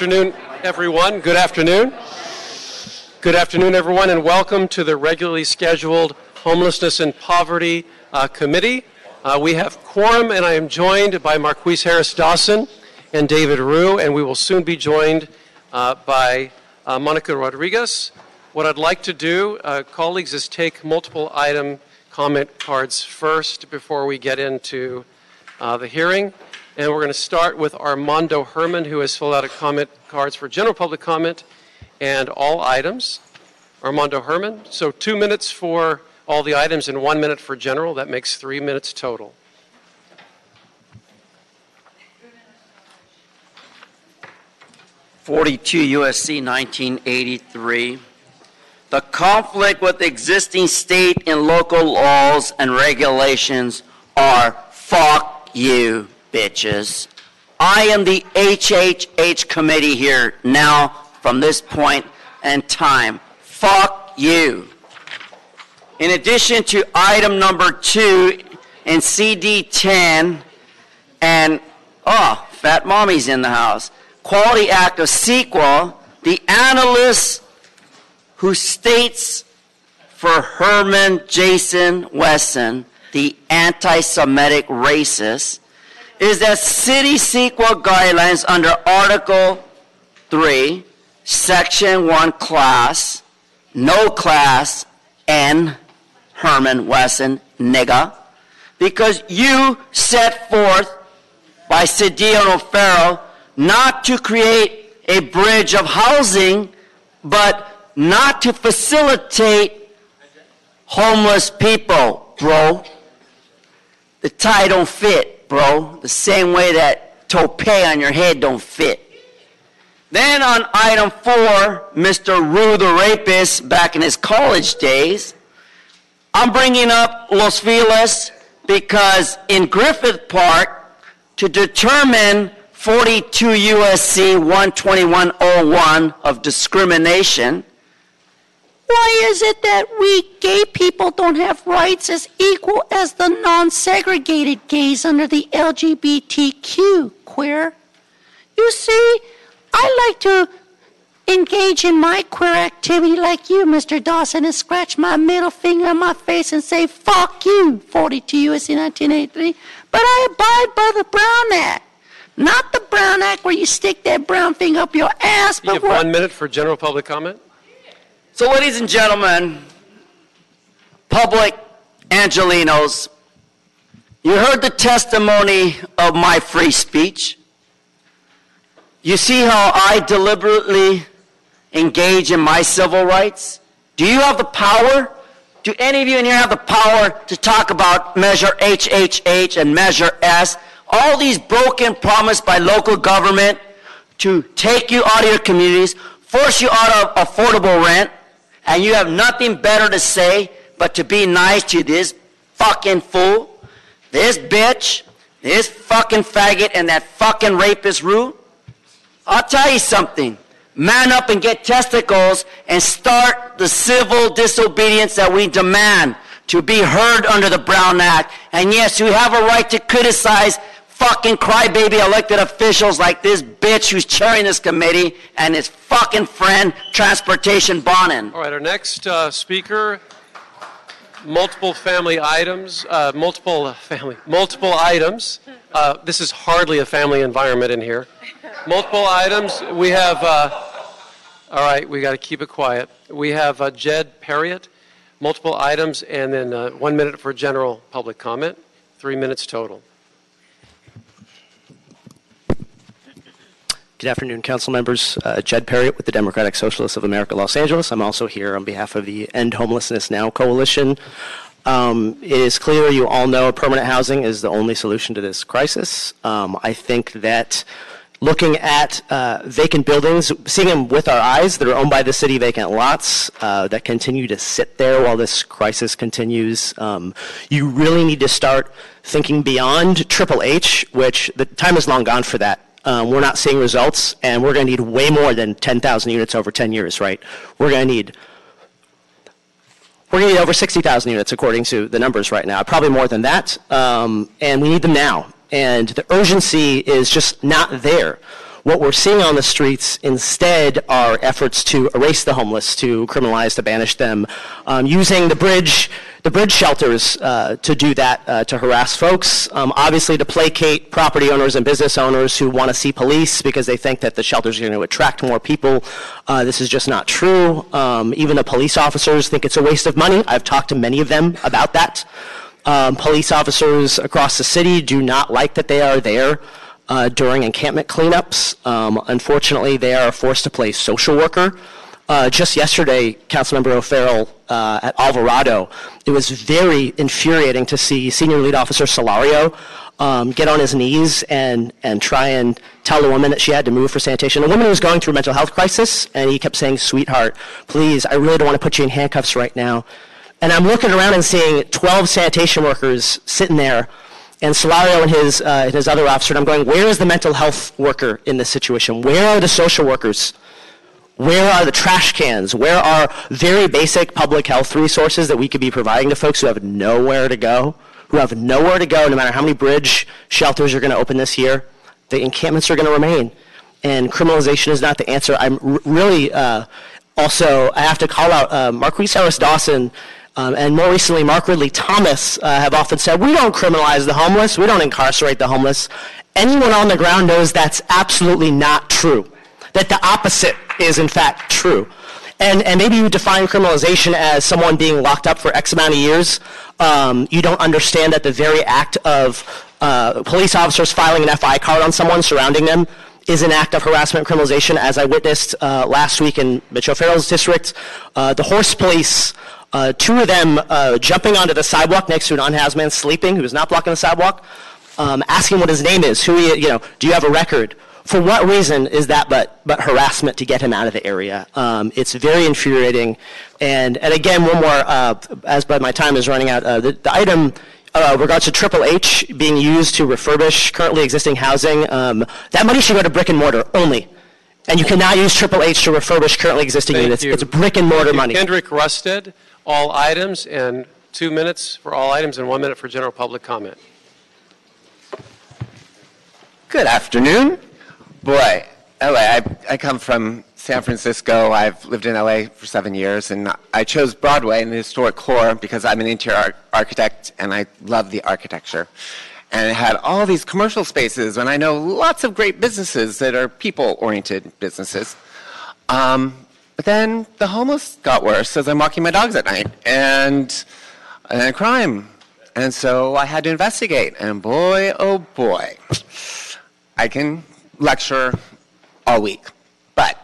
afternoon, everyone. Good afternoon. Good afternoon, everyone, and welcome to the regularly scheduled Homelessness and Poverty uh, Committee. Uh, we have quorum, and I am joined by Marqueece Harris Dawson and David Ryu, and we will soon be joined uh, by uh, Monica Rodriguez. What I'd like to do, uh, colleagues, is take multiple item comment cards first before we get into uh, the hearing. And we're going to start with Armando Herman, who has filled out a comment cards for general public comment and all items. Armando Herman. So two minutes for all the items and one minute for general. That makes three minutes total. Forty-two USC nineteen eighty-three. The conflict with existing state and local laws and regulations are fuck you bitches. I am the HHH committee here now from this and time. Fuck you. In addition to item number two in CD 10, and oh, Fat Mommy's in the house. Quality Act of CEQA, the analyst who states for Herman Jason Wesson, the anti Semitic racist, is that city CEQA guidelines under Article 3, Section 1 class, no class, N, Herman Wesson, nigga, because you set forth by Cedillo and O'Farrell not to create a bridge of housing, but not to facilitate homeless people, bro. The tie don't fit bro, the same way that toupee on your head don't fit. Then on item four, Mr. Ryu the rapist back in his college days, I'm bringing up Los Feliz because in Griffith Park, to determine 42 USC 12101 of discrimination, why is it that we gay people don't have rights as equal as the non segregated gays under the LGBTQ queer? You see, I like to engage in my queer activity like you, Mr. Dawson, and scratch my middle finger on my face and say, fuck you, 42 U.S.C. 1983. But I abide by the Brown Act. Not the Brown Act where you stick that brown finger up your ass, You have one minute for general public comment. So, ladies and gentlemen, public Angelinos, you heard the testimony of my free speech. You see how I deliberately engage in my civil rights? Do you have the power? Do any of you in here have the power to talk about Measure HHH and Measure S? All these broken promises by local government to take you out of your communities, force you out of affordable rent, and you have nothing better to say but to be nice to this fucking fool, this bitch, this fucking faggot, and that fucking rapist Ryu? I'll tell you something. Man up and get testicles and start the civil disobedience that we demand to be heard under the Brown Act. And yes, you have a right to criticize fucking crybaby elected officials like this bitch who's chairing this committee and his fucking friend, Transportation Bonin. All right, our next uh, speaker, multiple family items, uh, multiple family, multiple items. Uh, this is hardly a family environment in here. Multiple items. We have. Uh, all right, we got to keep it quiet. We have uh, Jed Perriott, multiple items, and then uh, one minute for general public comment. Three minutes total. Good afternoon, council members. Uh, Jed Perry with the Democratic Socialists of America, Los Angeles. I'm also here on behalf of the End Homelessness Now coalition. Um, it is clear you all know permanent housing is the only solution to this crisis. Um, I think that looking at uh, vacant buildings, seeing them with our eyes that are owned by the city, vacant lots uh, that continue to sit there while this crisis continues, um, you really need to start thinking beyond Triple H, which the time is long gone for that. Um, we're not seeing results, and we're going to need way more than 10,000 units over 10 years, right? We're going to need we're going to need over 60,000 units according to the numbers right now, probably more than that, um, and we need them now. And the urgency is just not there. what we're seeing on the streets instead are efforts to erase the homeless, to criminalize, to banish them, um, using the bridge, the bridge shelters uh, to do that, uh, to harass folks. Um, obviously, to placate property owners and business owners who want to see police because they think that the shelters are going to attract more people. Uh, this is just not true. Um, even the police officers think it's a waste of money. I've talked to many of them about that. Um, police officers across the city do not like that they are there uh, during encampment cleanups. Um, unfortunately, they are forced to play social worker. Uh, just yesterday, Councilmember O'Farrell uh, at Alvarado, it was very infuriating to see Senior Lead Officer Solario um, get on his knees and, and try and tell a woman that she had to move for sanitation. A woman who was going through a mental health crisis, and he kept saying, Sweetheart, please, I really don't want to put you in handcuffs right now. And I'm looking around and seeing 12 sanitation workers sitting there, and Solario and his, uh, and his other officer, and I'm going, where is the mental health worker in this situation? Where are the social workers? Where are the trash cans? Where are very basic public health resources that we could be providing to folks who have nowhere to go? Who have nowhere to go no matter how many bridge shelters are going to open this year? The encampments are going to remain. And criminalization is not the answer. I'm r- really uh, also, I have to call out uh, Marqueece Harris Dawson um, and more recently, Mark Ridley Thomas uh, have often said, we don't criminalize the homeless, we don't incarcerate the homeless. Anyone on the ground knows that's absolutely not true, that the opposite is in fact true. And, and maybe you define criminalization as someone being locked up for X amount of years. Um, you don't understand that the very act of uh, police officers filing an FI card on someone surrounding them is an act of harassment criminalization, as I witnessed uh, last week in Mitch O'Farrell's district. Uh, the horse police uh, two of them uh, jumping onto the sidewalk next to an unhoused man sleeping who was not blocking the sidewalk, um, asking what his name is, who he, you know, do you have a record? For what reason is that but, but harassment to get him out of the area? Um, it's very infuriating. And, and again, one more, uh, as but my time is running out, uh, the, the item uh, regards to Triple H being used to refurbish currently existing housing, um, that money should go to brick and mortar only. And you cannot use Triple H to refurbish currently existing Thank units. you. It's brick and mortar Thank you. money. Kendrick Rusted, all items, and two minutes for all items and one minute for general public comment. Good afternoon. Boy, LA, I, I come from San Francisco. I've lived in LA for seven years, and I chose Broadway and the historic core because I'm an interior ar- architect and I love the architecture. And it had all these commercial spaces, and I know lots of great businesses that are people oriented businesses. Um, but then the homeless got worse as I'm walking my dogs at night, and, and crime. And so I had to investigate, and boy, oh boy. I can lecture all week. But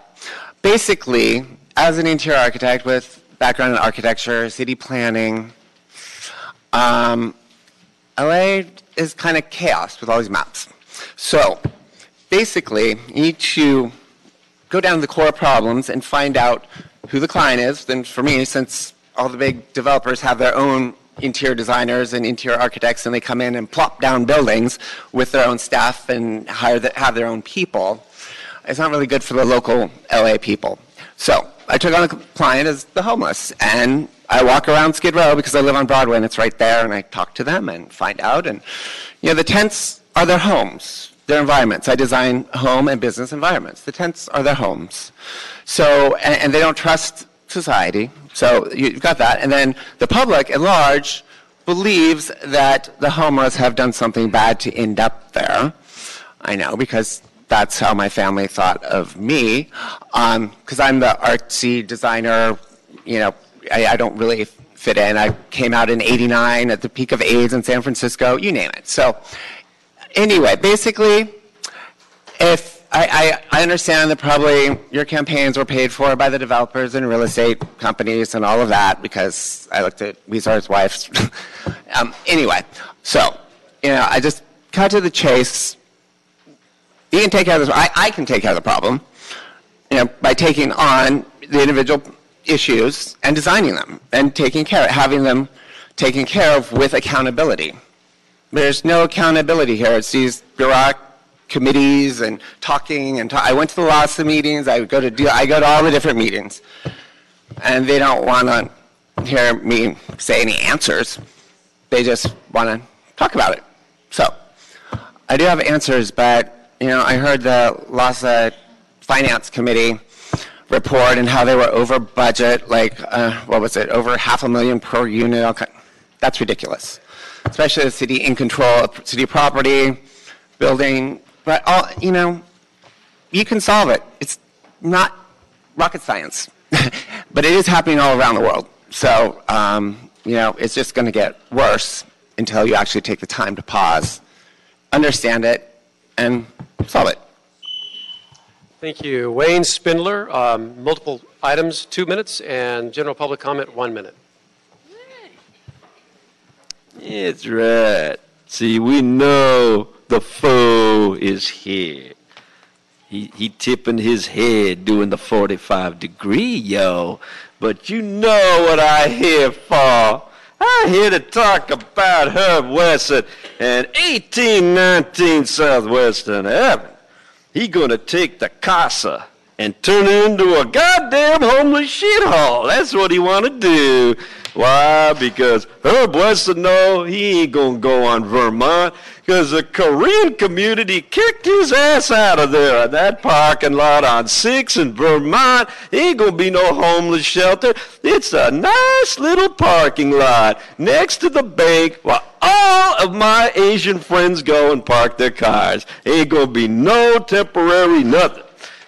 basically, as an interior architect with background in architecture, city planning, um, LA is kind of chaos with all these maps. So basically, you need to go down to the core problems and find out who the client is. Then for me, since all the big developers have their own interior designers and interior architects and they come in and plop down buildings with their own staff and hire the, have their own people, it's not really good for the local LA people. So I took on a client as the homeless and I walk around Skid Row because I live on Broadway and it's right there and I talk to them and find out and you know the tents are their homes, their environments. I design home and business environments. The tents are their homes. So and, and they don't trust society. So you've got that. And then the public at large believes that the homeless have done something bad to end up there. I know because that's how my family thought of me. Um, because I'm the artsy designer, you know, I, I don't really fit in. I came out in 89 at the peak of AIDS in San Francisco, you name it. So anyway, basically, if I, I, understand that probably your campaigns were paid for by the developers and real estate companies and all of that because I looked at Huizar's wife. um, anyway, so, you know, I just cut to the chase. You can take care of this. I, I can take care of the problem, you know, by taking on the individual issues and designing them and taking care, of having them taken care of with accountability. There's no accountability here. It's these bureaucratic committees and talking and ta- I went to the lots of meetings. I go to do, I go to all the different meetings, and they don't want to hear me say any answers. They just want to talk about it. So I do have answers, but you know, I heard the LAHSA Finance Committee report and how they were over budget, like, uh, what was it, over half a million per unit. ki- That's ridiculous, especially the city in control of city property, building, but all, you know, you can solve it. It's not rocket science, but it is happening all around the world. So, um, you know, it's just going to get worse until you actually take the time to pause, understand it, and solve it. Thank you. Wayne Spindler, um, multiple items, two minutes, and general public comment, one minute. It's right. See, we know the foe is here. He, he tipping his head doing the 45 degree, yo. But you know what I here for. I here to talk about Herb Wesson and 1819 Southwestern Avenue. He gonna take the casa and turn it into a goddamn homeless shithole. That's what he wanna do. Why? Because Herb Wesson know he ain't gonna go on Vermont because the Korean community kicked his ass out of there at that parking lot on 6 in Vermont. Ain't gonna be no homeless shelter. It's a nice little parking lot next to the bank where all of my Asian friends go and park their cars. Ain't gonna be no temporary nothing.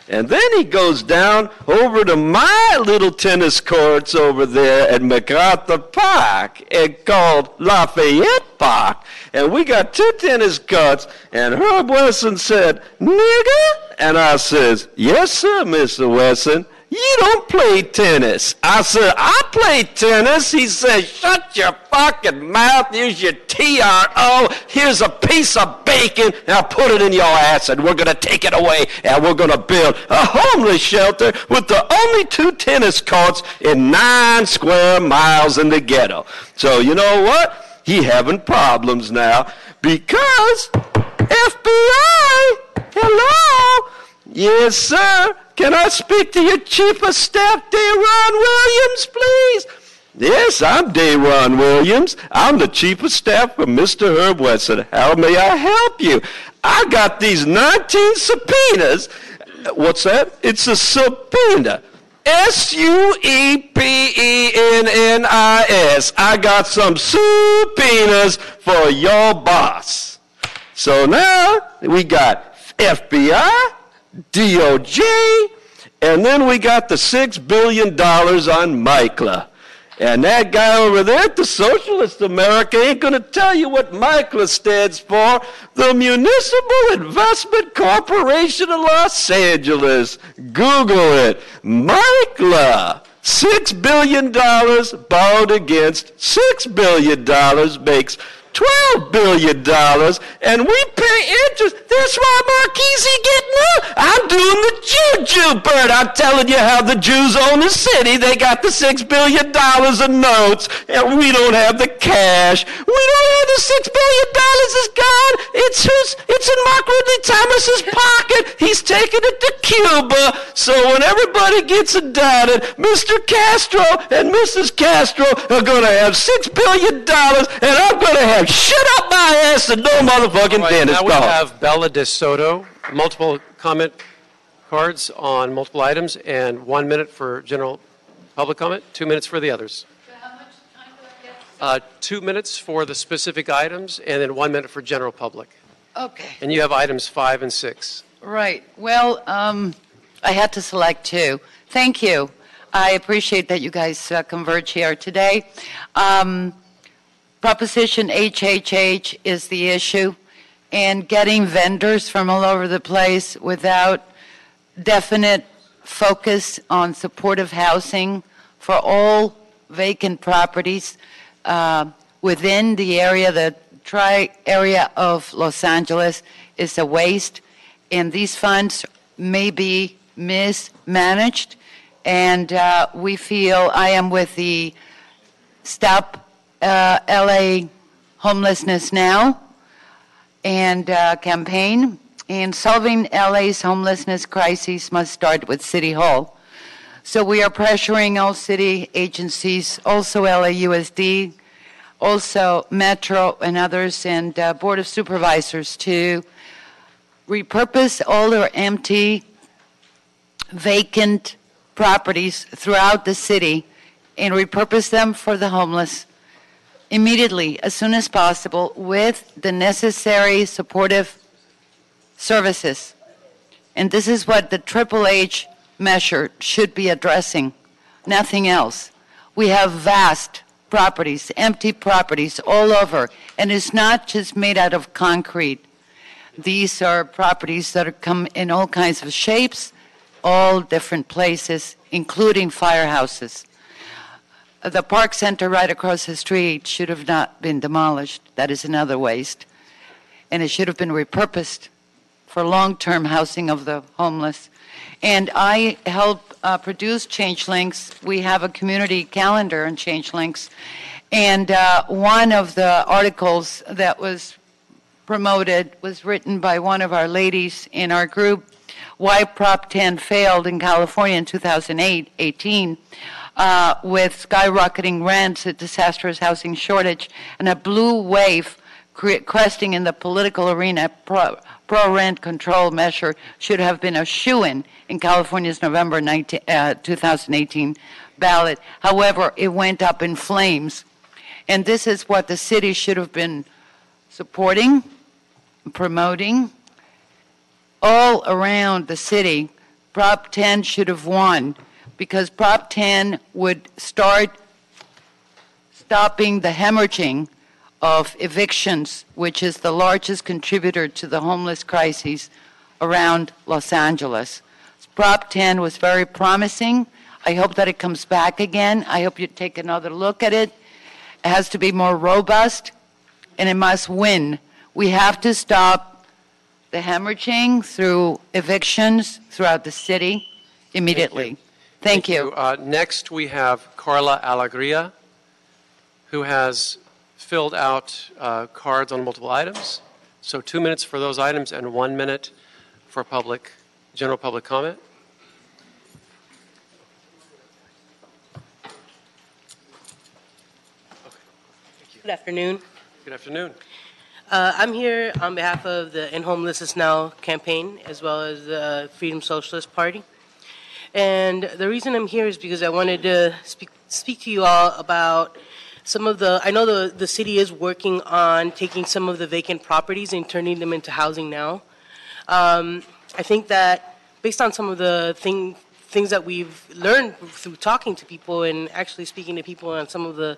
And then he goes down over to my little tennis courts over there at MacArthur Park and called Lafayette Park. And we got two tennis courts. And Herb Wesson said, nigga? And I says, yes, sir, Mr. Wesson. You don't play tennis. I said, I play tennis. He said, shut your fucking mouth. Here's your TRO. Here's a piece of bacon. Now put it in your ass and we're going to take it away and we're going to build a homeless shelter with the only two tennis courts in nine square miles in the ghetto. So you know what? He having problems now because FBI, hello? Yes, sir. Can I speak to your chief of staff, Dayron Williams, please? Yes, I'm Dayron Williams. I'm the chief of staff for Mr. Herb Wesson. How may I help you? I got these 19 subpoenas. What's that? It's a subpoena. S U E P E N N I S. I got some subpoenas for your boss. So now we got FBI, DOJ, and then we got the six billion dollars on MICLA. And that guy over there the Socialist America ain't going to tell you what MICLA stands for. The Municipal Investment Corporation of Los Angeles. Google it. MICLA. Six billion dollars borrowed against six billion dollars makes twelve billion dollars, and we pay interest. That's why Marqueece getting up. I'm doing the juju bird. I'm telling you how the Jews own the city. They got the six billion dollars of notes, and we don't have the cash. We don't have the six billion dollars is gone. It's who's it's in Mark Ridley Thomas's pocket. He's taking it to Cuba. So when everybody gets indicted, Mr. Castro and Mrs. Castro are gonna have six billion dollars, and I'm gonna have shut up my ass and no motherfucking Right, dentist now we dog. have Bella De Soto, multiple comment cards on multiple items, and one minute for general public comment, two minutes for the others. How much time do I get? Uh, Two minutes for the specific items, and then one minute for general public. Okay, And you have items five and six. right. Well, um, I had to select two. Thank you. I appreciate that you guys uh, converge here today. Um, Proposition HHH is the issue, and getting vendors from all over the place without definite focus on supportive housing for all vacant properties uh, within the area, the tri-area of Los Angeles is a waste, and these funds may be mismanaged, and uh, we feel, I am with the Stop uh, LA Homelessness Now and uh, campaign, and solving LA's homelessness crisis must start with City Hall. So we are pressuring all city agencies, also LAUSD, also Metro and others, and uh, Board of Supervisors to repurpose all their empty, vacant properties throughout the city and repurpose them for the homeless immediately, as soon as possible, with the necessary supportive services. And this is what the Triple H measure should be addressing, nothing else. We have vast properties, empty properties all over, and it's not just made out of concrete. These are properties that come in all kinds of shapes, all different places, including firehouses. The park center right across the street should have not been demolished. That is another waste. And it should have been repurposed for long-term housing of the homeless. And I help uh, produce Change Links. We have a community calendar on Change Links. And uh, one of the articles that was promoted was written by one of our ladies in our group, Why Prop 10 Failed in California in 2008 18, uh, with skyrocketing rents, a disastrous housing shortage, and a blue wave cre- cresting in the political arena. Pro, rent control measure should have been a shoe in in California's November 19, uh, 2018 ballot. However, it went up in flames. And this is what the city should have been supporting, promoting. All around the city, Prop 10 should have won because Prop 10 would start stopping the hemorrhaging of evictions, which is the largest contributor to the homeless crises around Los Angeles. Prop 10 was very promising. I hope that it comes back again. I hope you take another look at it. It has to be more robust and it must win. We have to stop the hemorrhaging through evictions throughout the city immediately. Thank you. Uh, Next, we have Carla Alegria, who has filled out uh, cards on multiple items. So two minutes for those items and one minute for public, general public comment. Good afternoon. Good afternoon. Uh, I'm here on behalf of the End Homelessness Now campaign, as well as the Freedom Socialist Party. And the reason I'm here is because I wanted to speak, speak to you all about some of the, I know the, the city is working on taking some of the vacant properties and turning them into housing now. Um, I think that based on some of the thing, things that we've learned through talking to people and actually speaking to people on some of the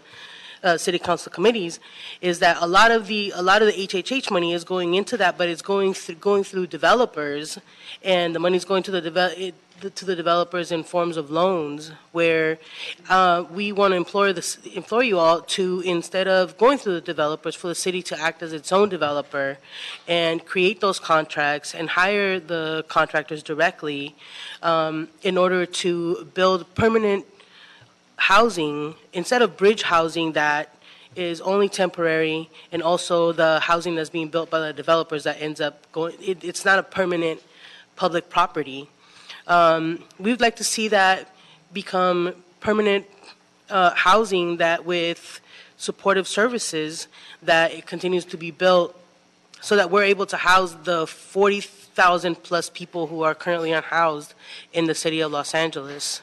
uh, city council committees is that a lot of the a lot of the HHH money is going into that, but it's going through going through developers, and the money's going to the develop to the developers in forms of loans. Where uh, we want to implore this implore you all to instead of going through the developers, for the city to act as its own developer, and create those contracts and hire the contractors directly, um, in order to build permanent housing instead of bridge housing that is only temporary and also the housing that's being built by the developers that ends up going it, it's not a permanent public property um, we would like to see that become permanent uh, housing that with supportive services that it continues to be built so that we're able to house the 40,000 plus people who are currently unhoused in the city of Los Angeles.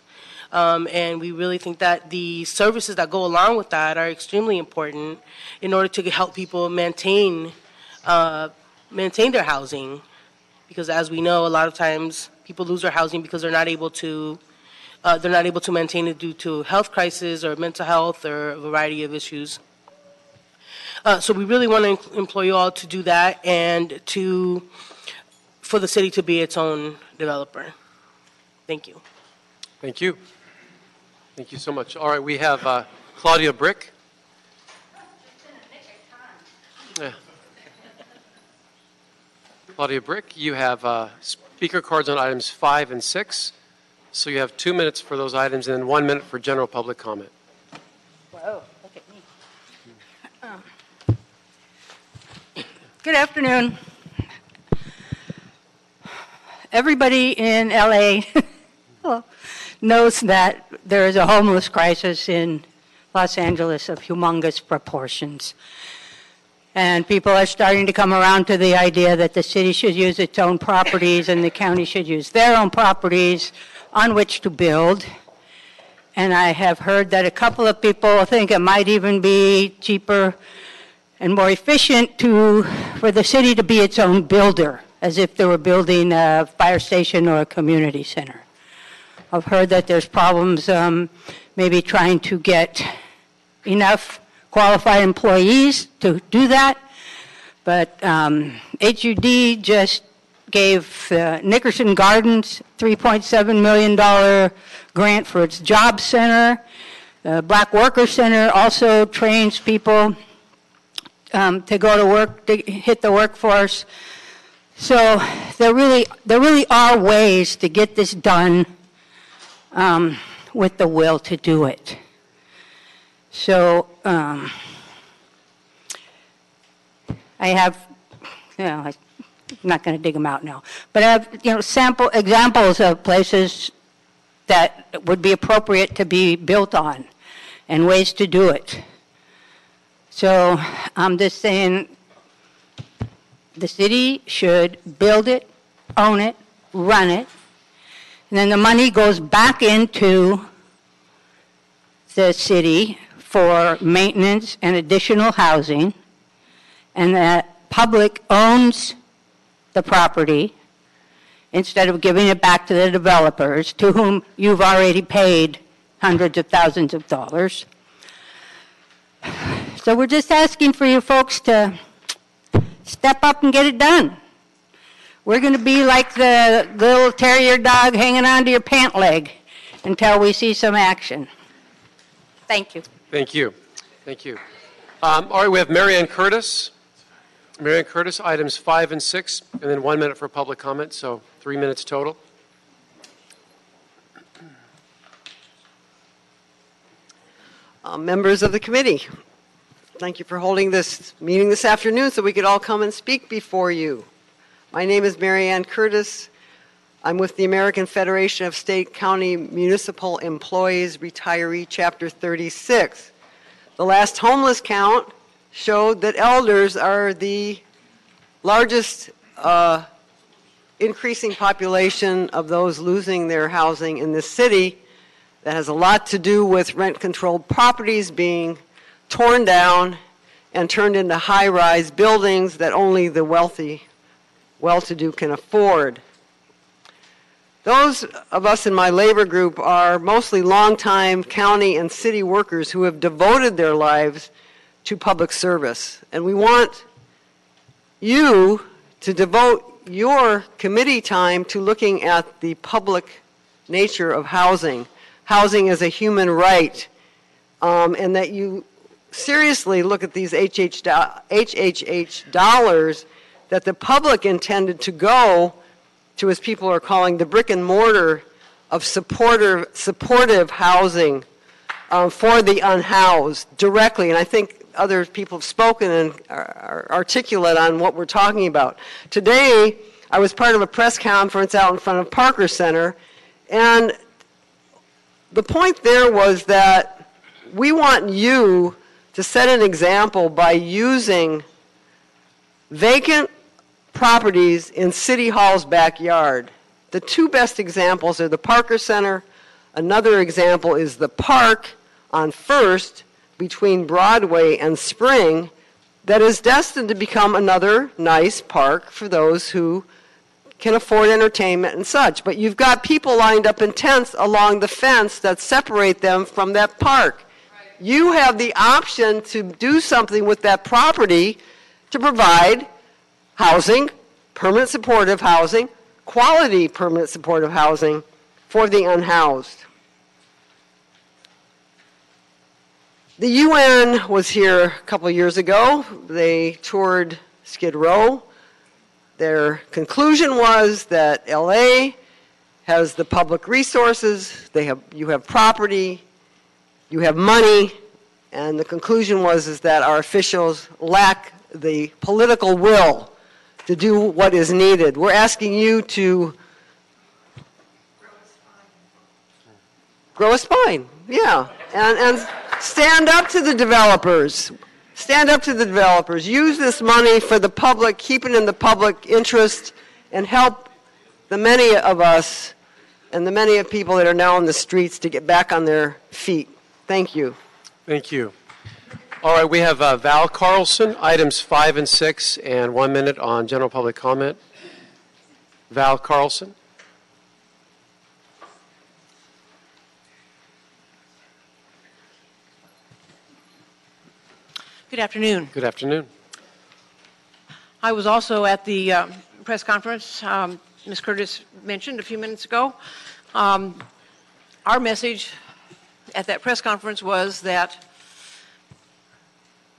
Um, and we really think that the services that go along with that are extremely important in order to help people maintain uh, maintain their housing. Because as we know, a lot of times people lose their housing because they're not able to uh, they're not able to maintain it due to health crisis or mental health or a variety of issues. Uh, so we really want to employ you all to do that and to for the city to be its own developer. Thank you. Thank you. Thank you so much. All right, we have uh, Claudia Brick. Yeah. Claudia Brick, you have uh, speaker cards on items five and six. So you have two minutes for those items and then one minute for general public comment. Whoa, look at me. Good afternoon. Everybody in LA knows that there is a homeless crisis in Los Angeles of humongous proportions. And people are starting to come around to the idea that the city should use its own properties and the county should use their own properties on which to build. And I have heard that a couple of people think it might even be cheaper and more efficient to, for the city to be its own builder, as if they were building a fire station or a community center. I've heard that there's problems um, maybe trying to get enough qualified employees to do that. But um, HUD just gave uh, Nickerson Gardens $3.7 million grant for its job center. The Black Worker Center also trains people um, to go to work, to hit the workforce. So there really, there really are ways to get this done um, with the will to do it. So um, I have, you know, I'm not going to dig them out now, but I have, you know, sample examples of places that would be appropriate to be built on and ways to do it. So I'm just saying the city should build it, own it, run it, and then the money goes back into the city for maintenance and additional housing, and that public owns the property instead of giving it back to the developers, to whom you've already paid hundreds of thousands of dollars. So we're just asking for you folks to step up and get it done. We're going to be like the little terrier dog hanging onto your pant leg until we see some action. Thank you. Thank you. Thank you. Um, All right, we have Marianne Curtis. Marianne Curtis, items five and six, and then one minute for public comment, so three minutes total. Uh, Members of the committee, thank you for holding this meeting this afternoon so we could all come and speak before you. My name is Marianne Curtis. I'm with the American Federation of State, County, Municipal Employees Retiree, Chapter 36. The last homeless count showed that elders are the largest uh, increasing population of those losing their housing in this city. That has a lot to do with rent-controlled properties being torn down and turned into high-rise buildings that only the wealthy, well-to-do can afford. Those of us in my labor group are mostly longtime county and city workers who have devoted their lives to public service. And we want you to devote your committee time to looking at the public nature of housing. Housing is a human right, um, and that you seriously look at these HH HHH dollars that the public intended to go to, as people are calling, the brick and mortar of supportive, supportive housing um, for the unhoused directly. And I think other people have spoken and are articulate on what we're talking about. Today, I was part of a press conference out in front of Parker Center, and the point there was that we want you to set an example by using vacant properties in City Hall's backyard. The two best examples are the Parker Center. Another example is the park on First between Broadway and Spring that is destined to become another nice park for those who can afford entertainment and such. But you've got people lined up in tents along the fence that separate them from that park. You have the option to do something with that property to provide housing, permanent supportive housing, quality permanent supportive housing for the unhoused. The UN was here a couple years ago. They toured Skid Row. Their conclusion was that LA has the public resources, they have, you have property, you have money, and the conclusion was is that our officials lack the political will to do what is needed. We're asking you to grow a spine, yeah, and, and stand up to the developers. Stand up to the developers. Use this money for the public, keep it in the public interest, and help the many of us and the many of people that are now on the streets to get back on their feet. Thank you. Thank you. All right, we have uh, Val Carlson, items five and six, and one minute on general public comment. Val Carlson. Good afternoon. Good afternoon. I was also at the um, press conference um, Ms. Curtis mentioned a few minutes ago. Um, Our message at that press conference was that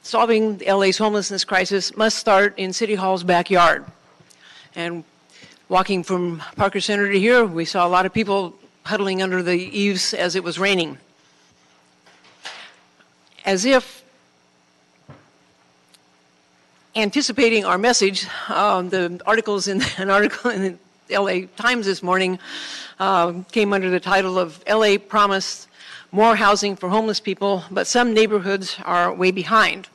solving LA's homelessness crisis must start in City Hall's backyard. And walking from Parker Center to here, we saw a lot of people huddling under the eaves as it was raining. As if anticipating our message, um, the articles in an article in the LA Times this morning uh, came under the title of LA promised more housing for homeless people, but some neighborhoods are way behind.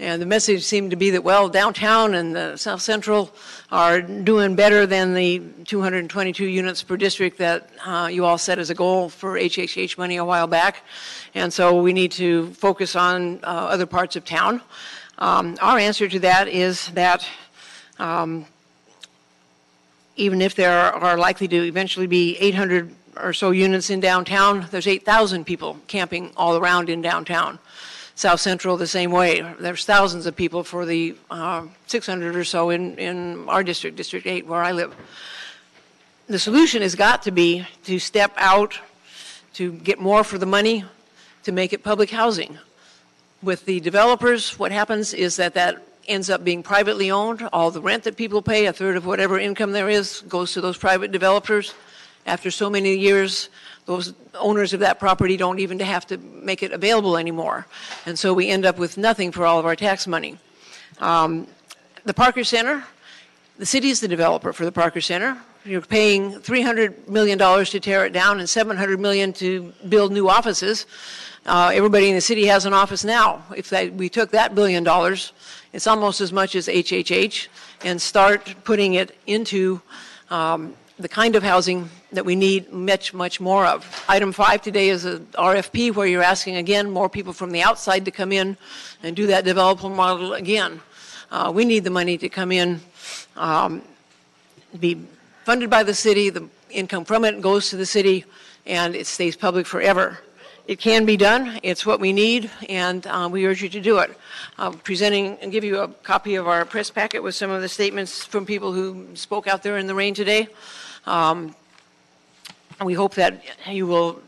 And the message seemed to be that, well, downtown and the South Central are doing better than the 222 units per district that uh, you all set as a goal for HHH money a while back. And so we need to focus on uh, other parts of town. Um, our answer to that is that um, even if there are likely to eventually be 800 or so units in downtown, there's 8,000 people camping all around in downtown. South Central the same way. There's thousands of people for the uh, 600 or so in, in our district, District 8, where I live. The solution has got to be to step out, to get more for the money, to make it public housing. With the developers, what happens is that that ends up being privately owned. All the rent that people pay, a third of whatever income there is, goes to those private developers. After so many years, those owners of that property don't even have to make it available anymore. And so we end up with nothing for all of our tax money. Um, the Parker Center, the city is the developer for the Parker Center. You're paying $300 million to tear it down and 700 million to build new offices. Uh, everybody in the city has an office now. If we took that billion dollars, it's almost as much as HHH, and start putting it into um, the kind of housing that we need much, much more of. Item five today is a RFP where you're asking again more people from the outside to come in and do that development model again. Uh, we need the money to come in, um, be funded by the city, the income from it goes to the city, and it stays public forever. It can be done. It's what we need, and uh, we urge you to do it. Uh, presenting and give you a copy of our press packet with some of the statements from people who spoke out there in the rain today. Um, and we hope that you will.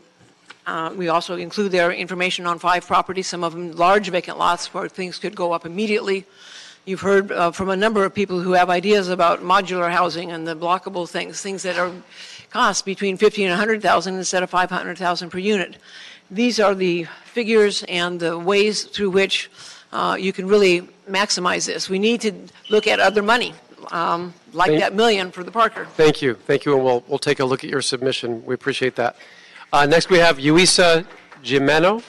Uh, we also include their information on five properties, some of them large vacant lots where things could go up immediately. You've heard uh, from a number of people who have ideas about modular housing and the blockable things, things that are cost between 50 and 100,000 instead of 500,000 per unit. These are the figures and the ways through which uh, you can really maximize this. We need to look at other money, um, like Thank- that million for the Parker. Thank you. Thank you, and we'll, we'll take a look at your submission. We appreciate that. Uh, Next, we have Yuisa Jimeno.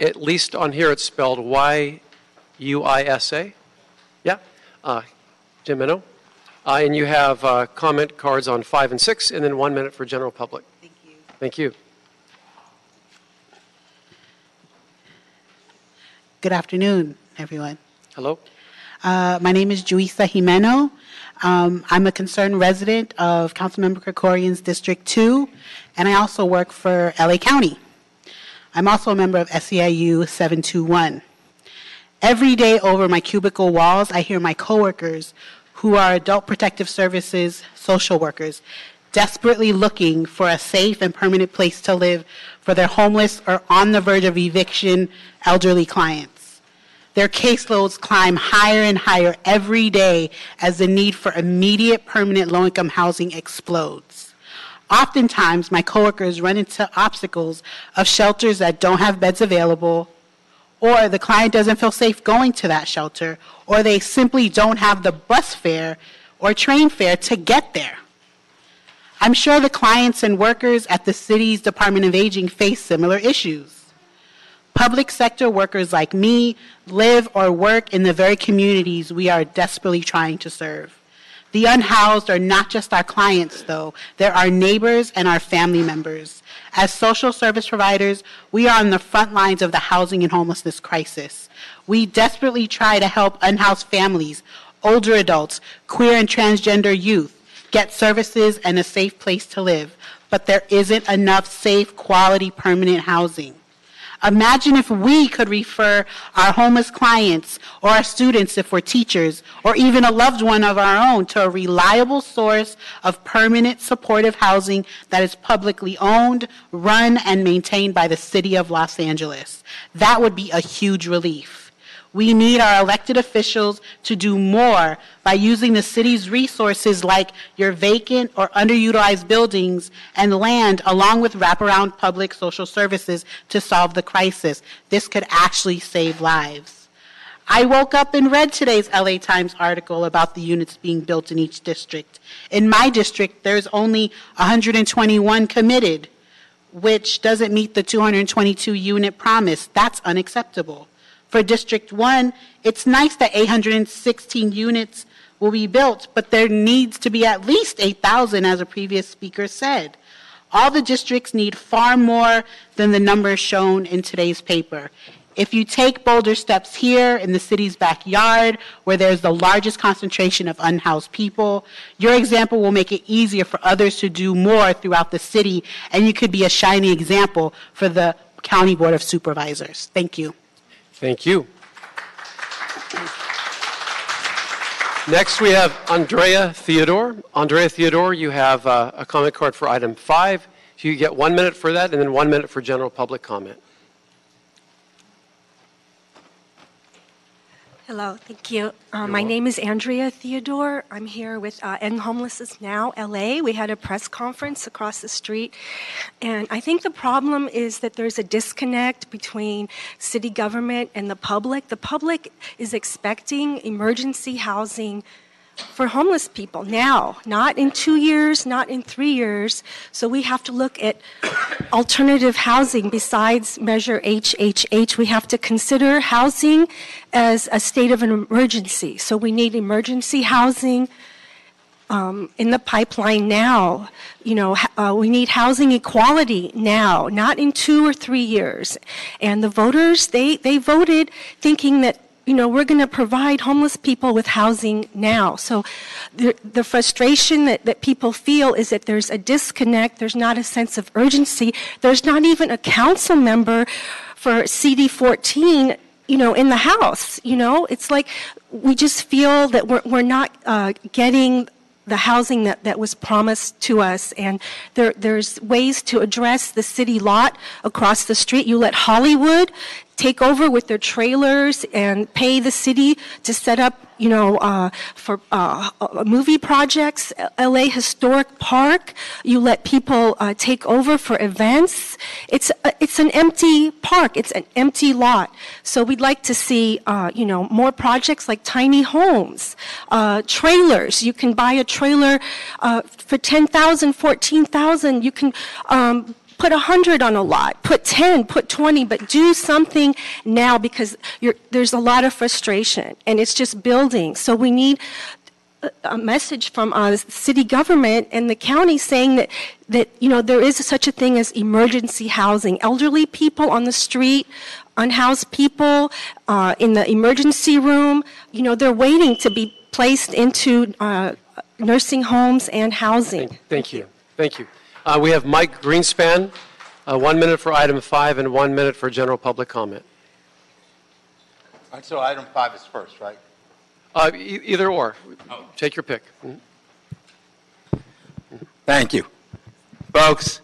At least on here, it's spelled Y-U-I-S-A. Yeah, uh, Jimeno. Uh, And you have uh, comment cards on five and six, and then one minute for general public. Thank you. Thank you. Good afternoon, everyone. Hello? Uh, my name is Yuisa Jimeno. Um, I'm a concerned resident of Councilmember Krikorian's District 2, and I also work for LA County. I'm also a member of SEIU 721. Every day over my cubicle walls, I hear my coworkers who are adult protective services social workers desperately looking for a safe and permanent place to live for their homeless or on the verge of eviction elderly clients. Their caseloads climb higher and higher every day as the need for immediate permanent low income housing explodes. Oftentimes, my coworkers run into obstacles of shelters that don't have beds available, or the client doesn't feel safe going to that shelter, or they simply don't have the bus fare or train fare to get there. I'm sure the clients and workers at the city's Department of Aging face similar issues. Public sector workers like me live or work in the very communities we are desperately trying to serve. The unhoused are not just our clients, though, they're our neighbors and our family members. As social service providers, we are on the front lines of the housing and homelessness crisis. We desperately try to help unhoused families, older adults, queer and transgender youth get services and a safe place to live, but there isn't enough safe, quality, permanent housing. Imagine if we could refer our homeless clients or our students, if we're teachers, or even a loved one of our own, to a reliable source of permanent supportive housing that is publicly owned, run, and maintained by the City of Los Angeles. That would be a huge relief. We need our elected officials to do more by using the city's resources like your vacant or underutilized buildings and land along with wraparound public social services to solve the crisis. This could actually save lives. I woke up and read today's LA Times article about the units being built in each district. In my district, there's only 121 committed, which doesn't meet the 222 unit promise. That's unacceptable. For District 1, it's nice that 816 units will be built, but there needs to be at least 8,000, as a previous speaker said. All the districts need far more than the numbers shown in today's paper. If you take bolder steps here in the city's backyard, where there's the largest concentration of unhoused people, your example will make it easier for others to do more throughout the city, and you could be a shining example for the County Board of Supervisors. Thank you. Thank you. Next, we have Andrea Theodore. Andrea Theodore, you have uh, a comment card for item five. You get one minute for that, and then one minute for general public comment. Hello, thank you. Uh, my name is Andrea Theodore. I'm here with uh, End Homelessness Now LA. We had a press conference across the street, and I think the problem is that there's a disconnect between city government and the public. The public is expecting emergency housing for homeless people now, not in two years, not in three years. So we have to look at alternative housing besides Measure HHH. We have to consider housing as a state of an emergency. So we need emergency housing. Um, in the pipeline now. You know, uh, we need housing equality now, not in two or three years. And the voters, they, they voted thinking that you know, we're going to provide homeless people with housing now. So the, the frustration that, that people feel is that there's a disconnect, there's not a sense of urgency, there's not even a council member for CD 14 you know, in the house. You know, it's like we just feel that we're, we're not uh, getting the housing that, that was promised to us. And there, there's ways to address the city lot across the street. You let Hollywood take over with their trailers and pay the city to set up, you know, uh, for uh, uh movie projects. LA Historic Park, you let people uh, take over for events. It's uh, it's an empty park. It's an empty lot. So we'd like to see, uh, you know, more projects like tiny homes, trailers. You can buy a trailer for 10,000, 14,000. You can um, Put 100 on a lot, put 10, put 20, but do something now because there's a lot of frustration and it's just building. So we need a message from uh, city government and the county saying that, that you know there is such a thing as emergency housing. Elderly people on the street, unhoused people uh, in the emergency room, you know they're waiting to be placed into uh, nursing homes and housing. Thank, thank you. Thank you. Uh, we have Mike Greenspan, uh, one minute for item five and one minute for general public comment. All right, so item five is first, right? Uh, e- either or. Oh. Take your pick. Mm-hmm. Thank you. Folks,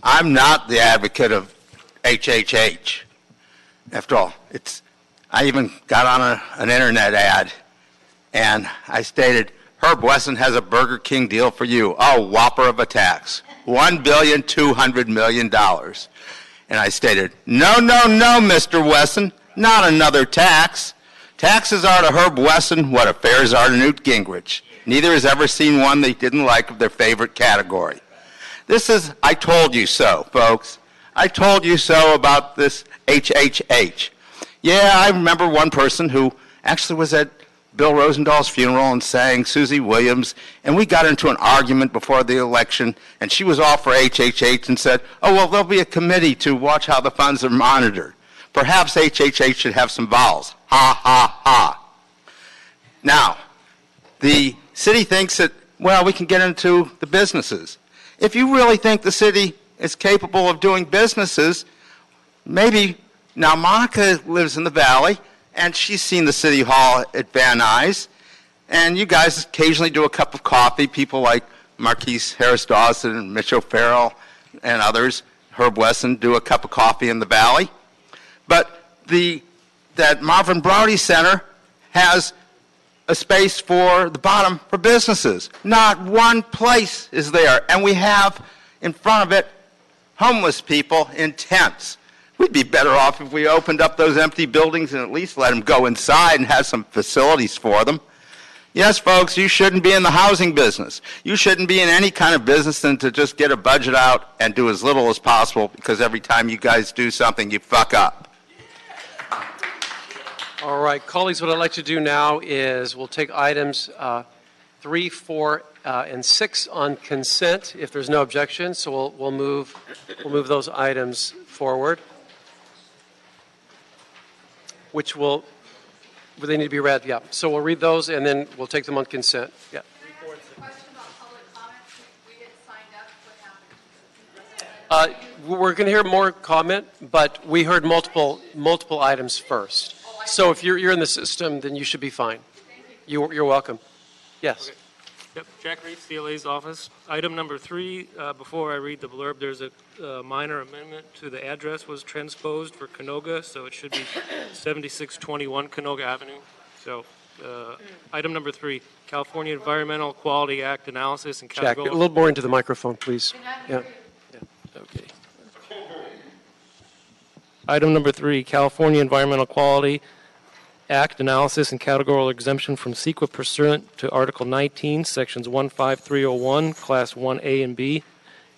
I'm not the advocate of HHH. After all, it's, I even got on a, an internet ad and I stated, Herb Wesson has a Burger King deal for you, a whopper of a tax. $1,200 million. And I stated, no, no, no, Mr. Wesson, not another tax. Taxes are to Herb Wesson what affairs are to Newt Gingrich. Neither has ever seen one they didn't like of their favorite category. This is, I told you so, folks. I told you so about this HHH. Yeah, I remember one person who actually was at Bill Rosendahl's funeral and sang Susie Williams, and we got into an argument before the election, and she was all for HHH and said, oh, well, there'll be a committee to watch how the funds are monitored. Perhaps HHH should have some vowels. Ha, ha, ha. Now, the city thinks that, well, we can get into the businesses. If you really think the city is capable of doing businesses, maybe, now Monica lives in the valley, and she's seen the city hall at Van Nuys, and you guys occasionally do a cup of coffee, people like Marqueece Harris Dawson Mitch O'Farrell and others, Herb Wesson, do a cup of coffee in the valley. But the, that Marvin Braude Center has a space for the bottom for businesses. Not one place is there. And we have in front of it homeless people in tents. We'd be better off if we opened up those empty buildings and at least let them go inside and have some facilities for them. Yes, folks, you shouldn't be in the housing business. You shouldn't be in any kind of business than to just get a budget out and do as little as possible because every time you guys do something, you fuck up. All right, colleagues, what I'd like to do now is we'll take items uh, three, four, uh, and six on consent if there's no objection. So we'll, we'll move we'll move those items forward, which will will they need to be read? Yeah. So we'll read those and then we'll take them on consent. Yeah. Uh, we're going to hear more comment, but we heard multiple multiple items first. So if you're, you're in the system, then you should be fine. You, you're welcome. Yes. Yep, Jack Reed, CLA's office. Item number three, uh, before I read the blurb, there's a uh, minor amendment to the address was transposed for Canoga, so it should be 7621 Canoga Avenue. So, uh, item number three, California Environmental Quality Act analysis and Jack, a category. little more into the microphone, please. Yeah. Okay. Item number three, California Environmental Quality Act analysis and categorical exemption from CEQA pursuant to Article 19, Sections 15301, Class 1A and B,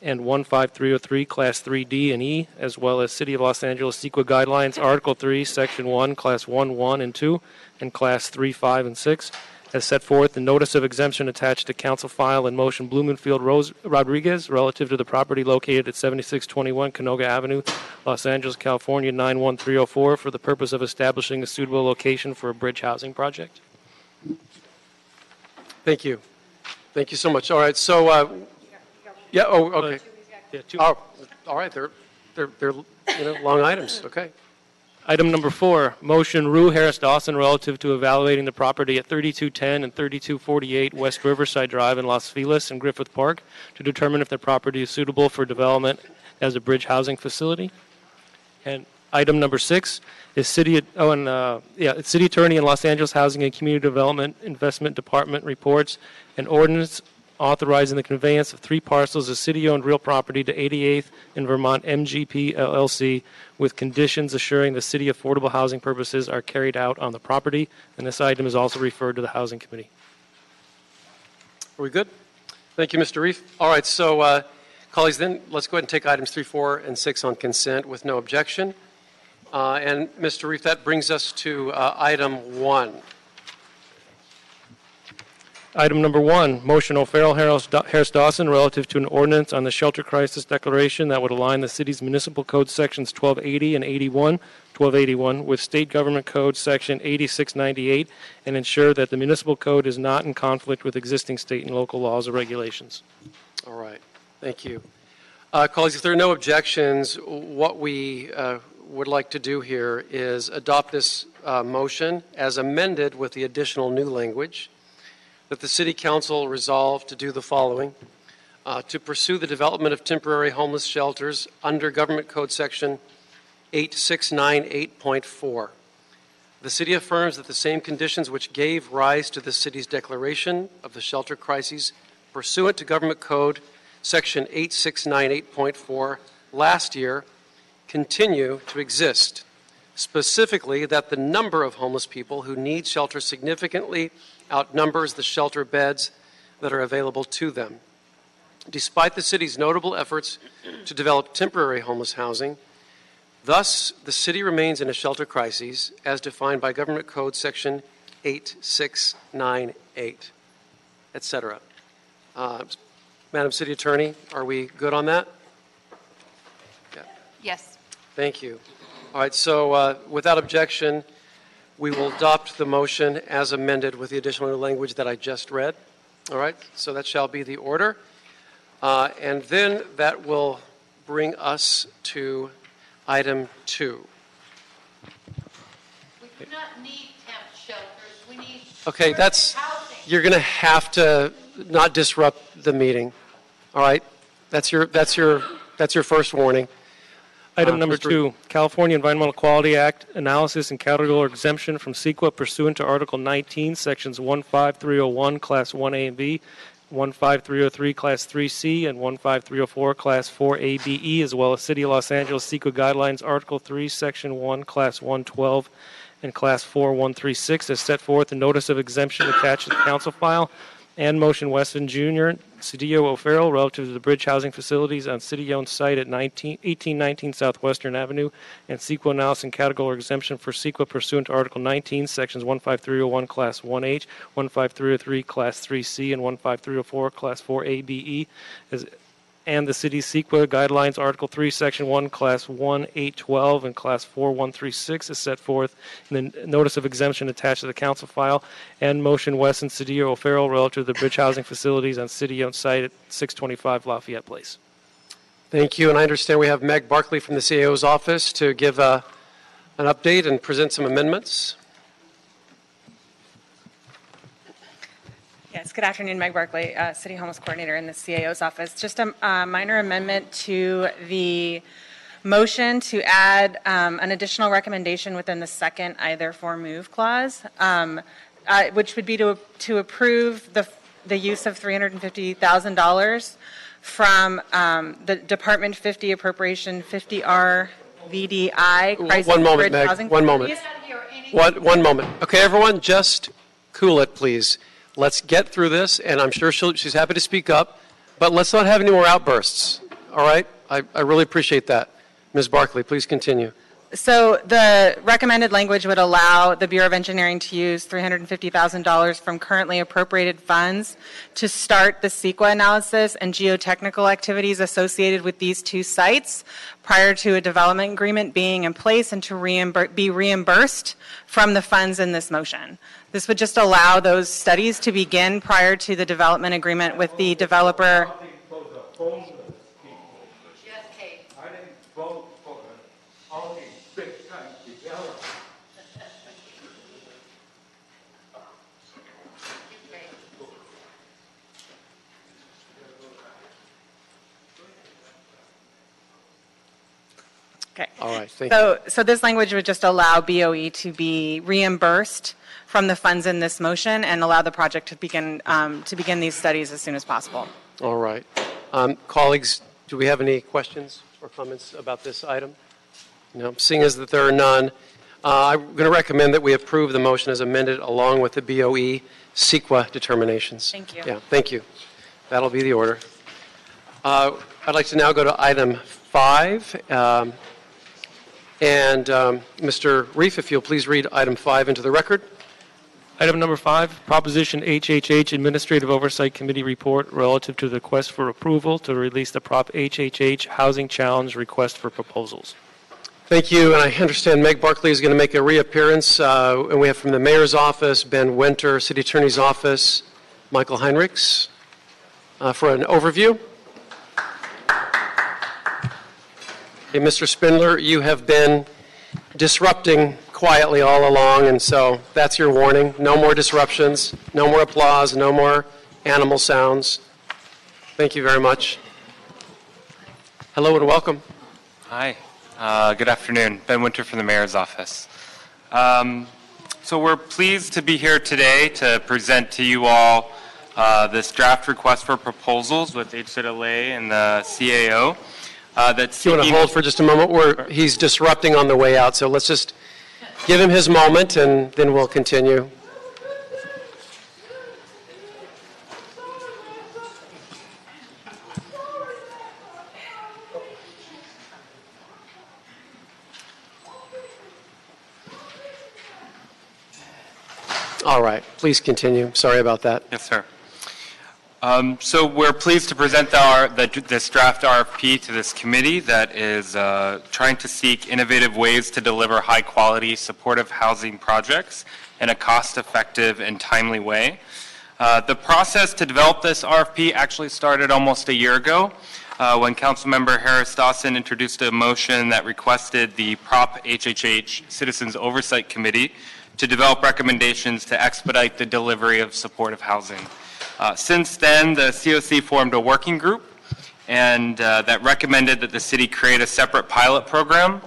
and 15303, Class 3D and E, as well as City of Los Angeles CEQA guidelines, Article 3, Section 1, Class 1, 1, and 2, and Class 3, 5, and 6, as set forth in notice of exemption attached to council file in motion Blumenfield Rose Rodriguez relative to the property located at 7621 Canoga Avenue, Los Angeles, California 91304 for the purpose of establishing a suitable location for a bridge housing project. Thank you. Thank you so much. All right. So, uh, yeah. Oh, okay. Yeah, two. Oh, all right. They're, they're, they're, you know, long items. Okay. Item number four, motion Ryu Harris Dawson relative to evaluating the property at 3210 and 3248 West Riverside Drive in Los Feliz and Griffith Park to determine if the property is suitable for development as a bridge housing facility. And item number six is city, oh, and, uh, yeah, city attorney in Los Angeles Housing and Community Development Investment Department reports an ordinance authorizing the conveyance of three parcels of city-owned real property to 88th in Vermont MGP LLC with conditions assuring the city affordable housing purposes are carried out on the property. And this item is also referred to the Housing Committee. Are we good? Thank you, Mr. Reef. All right. So, uh, colleagues, then let's go ahead and take items three, four, and six on consent with no objection. Uh, and Mr. Reef, that brings us to uh, item one. Item number one, motion O'Farrell Harris Harris Dawson relative to an ordinance on the shelter crisis declaration that would align the city's municipal code sections 1280 and 81, 1281 with state government code section 8698 and ensure that the municipal code is not in conflict with existing state and local laws or regulations. All right. Thank you. Uh, colleagues, if there are no objections, what we uh, would like to do here is adopt this uh, motion as amended with the additional new language that the City Council resolve to do the following. Uh, to pursue the development of temporary homeless shelters under Government Code Section 8698.4. The city affirms that the same conditions which gave rise to the city's declaration of the shelter crises pursuant to Government Code Section 8698.4 last year continue to exist. Specifically, that the number of homeless people who need shelter significantly outnumbers the shelter beds that are available to them. Despite the city's notable efforts to develop temporary homeless housing, Thus, the city remains in a shelter crisis as defined by Government Code Section 8698, et cetera. Uh, Madam City Attorney, are we good on that? Yes. Thank you. All right, so uh, without objection, we will adopt the motion as amended with the additional language that I just read. All right, so that shall be the order. Uh, And then that will bring us to item two. We do not need temp shelters, we need. Okay, that's, you're going to have to not disrupt the meeting. All right? That's your, that's your, that's your first warning. Item Uh, number Mr. two, California Environmental Quality Act analysis and categorical exemption from CEQA pursuant to Article 19, Sections 15301, Class 1A and B, 15303, Class 3C, and 15304, Class 4A, B, E, as well as City of Los Angeles CEQA Guidelines, Article 3, Section 1, Class 112, and Class 4136, as set forth in Notice of Exemption attached to the council file, and Motion Wesson Jr., Cedillo O'Farrell, relative to the bridge housing facilities on city-owned site at 19 1819 Southwestern Avenue, and CEQA analysis and categorical exemption for CEQA pursuant to Article 19, Sections 15301, Class 1H, 15303, Class 3C, and 15304, Class 4A, B, E, as and the city's CEQA guidelines, Article 3, Section 1, Class 1, 812, and Class 4, 136 is set forth in the notice of exemption attached to the council file, and motion Wesson Cedillo O'Farrell relative to the bridge housing facilities on city-owned site at 625 Lafayette Place. Thank you, and I understand we have Meg Barclay from the CAO's office to give uh, an update and present some amendments. Yes, good afternoon, Meg Barclay, uh, City Homeless Coordinator in the CAO's office. Just a uh, minor amendment to the motion to add um, an additional recommendation within the second I therefore move clause, um, uh, which would be to, to approve the, the use of $350,000 from um, the Department 50 appropriation 50R VDI. crisis One moment, Meg, one moment. One, one moment. Okay, everyone, just cool it, please. Let's get through this, and I'm sure she's happy to speak up, but let's not have any more outbursts, all right? I, I really appreciate that. Ms. Barclay, please continue. So the recommended language would allow the Bureau of Engineering to use $350,000 from currently appropriated funds to start the CEQA analysis and geotechnical activities associated with these two sites prior to a development agreement being in place and to be reimbursed from the funds in this motion. This would just allow those studies to begin prior to the development agreement with the developer. Okay. All right, thank you. So, so this language would just allow BOE to be reimbursed from the funds in this motion and allow the project to begin, um, to begin these studies as soon as possible. All right. Um, Colleagues, do we have any questions or comments about this item? No, seeing as that there are none, uh, I'm going to recommend that we approve the motion as amended along with the BOE CEQA determinations. Thank you. Yeah, thank you. That'll be the order. Uh, I'd like to now go to item five. Um, And um, Mr. Reef, if you'll please read item five into the record. Item number five, Proposition HHH Administrative Oversight Committee Report relative to the request for approval to release the Prop HHH Housing Challenge Request for Proposals. Thank you, and I understand Meg Barclay is going to make a reappearance, uh, and we have from the mayor's office, Ben Winter, city attorney's office, Michael Heinrichs, uh, for an overview. Hey, Mr. Spindler, you have been disrupting quietly all along, and so that's your warning. No more disruptions, no more applause, no more animal sounds. Thank you very much. Hello and welcome. Hi, uh, good afternoon. Ben Winter from the Mayor's Office. Um, so we're pleased to be here today to present to you all uh, this draft request for proposals with HCID LA and the CAO. Uh, that's you want to hold for just a moment? We're, he's disrupting on the way out, so let's just give him his moment, and then we'll continue. All right, please continue. Sorry about that. Yes, sir. Um, So we're pleased to present our, the- this draft RFP to this committee that is uh, trying to seek innovative ways to deliver high-quality, supportive housing projects in a cost-effective and timely way. Uh, The process to develop this RFP actually started almost a year ago uh, when Councilmember Harris Dawson introduced a motion that requested the Prop HHH Citizens Oversight Committee to develop recommendations to expedite the delivery of supportive housing. Uh, Since then, the COC formed a working group and uh, that recommended that the city create a separate pilot program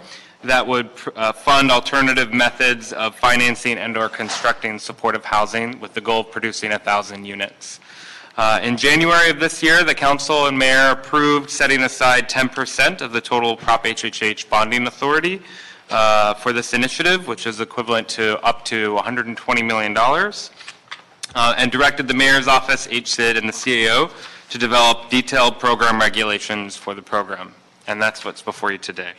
that would uh, fund alternative methods of financing and/or constructing supportive housing with the goal of producing 1,000 units. Uh, In January of this year, the council and mayor approved setting aside 10% of the total Prop HHH bonding authority uh, for this initiative, which is equivalent to up to $120 million, uh, and directed the mayor's office, HCID, and the CAO to develop detailed program regulations for the program. And that's what's before you today.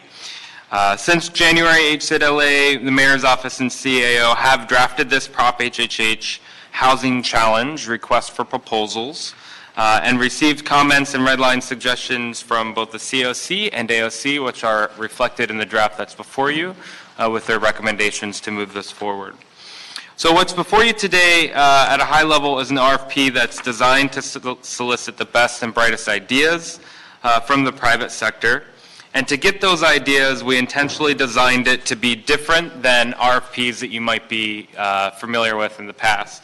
Uh, Since January, HCID LA, the mayor's office and CAO have drafted this Prop HHH Housing Challenge request for proposals uh, and received comments and redline suggestions from both the COC and AOC, which are reflected in the draft that's before you, uh, with their recommendations to move this forward. So what's before you today uh, at a high level is an RFP that's designed to sol- solicit the best and brightest ideas uh, from the private sector. And to get those ideas, we intentionally designed it to be different than RFPs that you might be uh, familiar with in the past.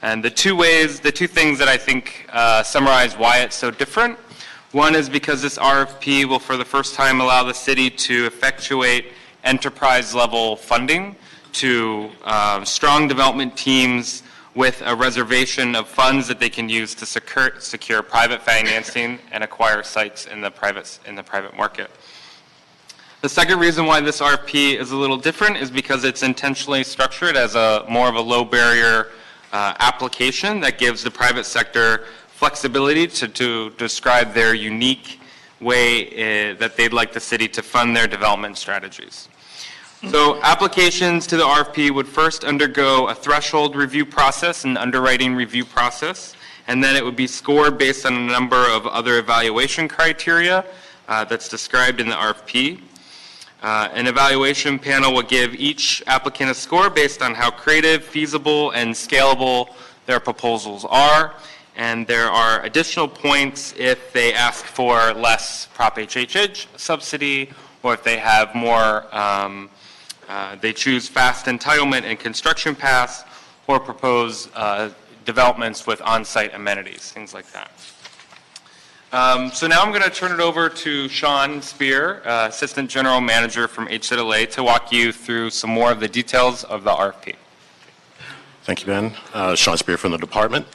And the two ways, the two things that I think uh, summarize why it's so different. One is because this RFP will, for the first time, allow the city to effectuate enterprise level funding to uh, strong development teams with a reservation of funds that they can use to secure, secure private financing and acquire sites in the private, in the private market. The second reason why this RFP is a little different is because it's intentionally structured as a more of a low barrier uh, application that gives the private sector flexibility to, to describe their unique way uh, that they'd like the city to fund their development strategies. So applications to the RFP would first undergo a threshold review process and underwriting review process, and then it would be scored based on a number of other evaluation criteria uh, that's described in the RFP. Uh, An evaluation panel will give each applicant a score based on how creative, feasible, and scalable their proposals are. And there are additional points if they ask for less Prop HHH subsidy, or if they have more, um, uh, they choose fast entitlement and construction paths, or propose uh, developments with on-site amenities, things like that. Um, So now I'm going to turn it over to Sean Spear, uh, Assistant General Manager from HCID LA, to walk you through some more of the details of the RFP. Thank you, Ben. Uh, Sean Spear from the department.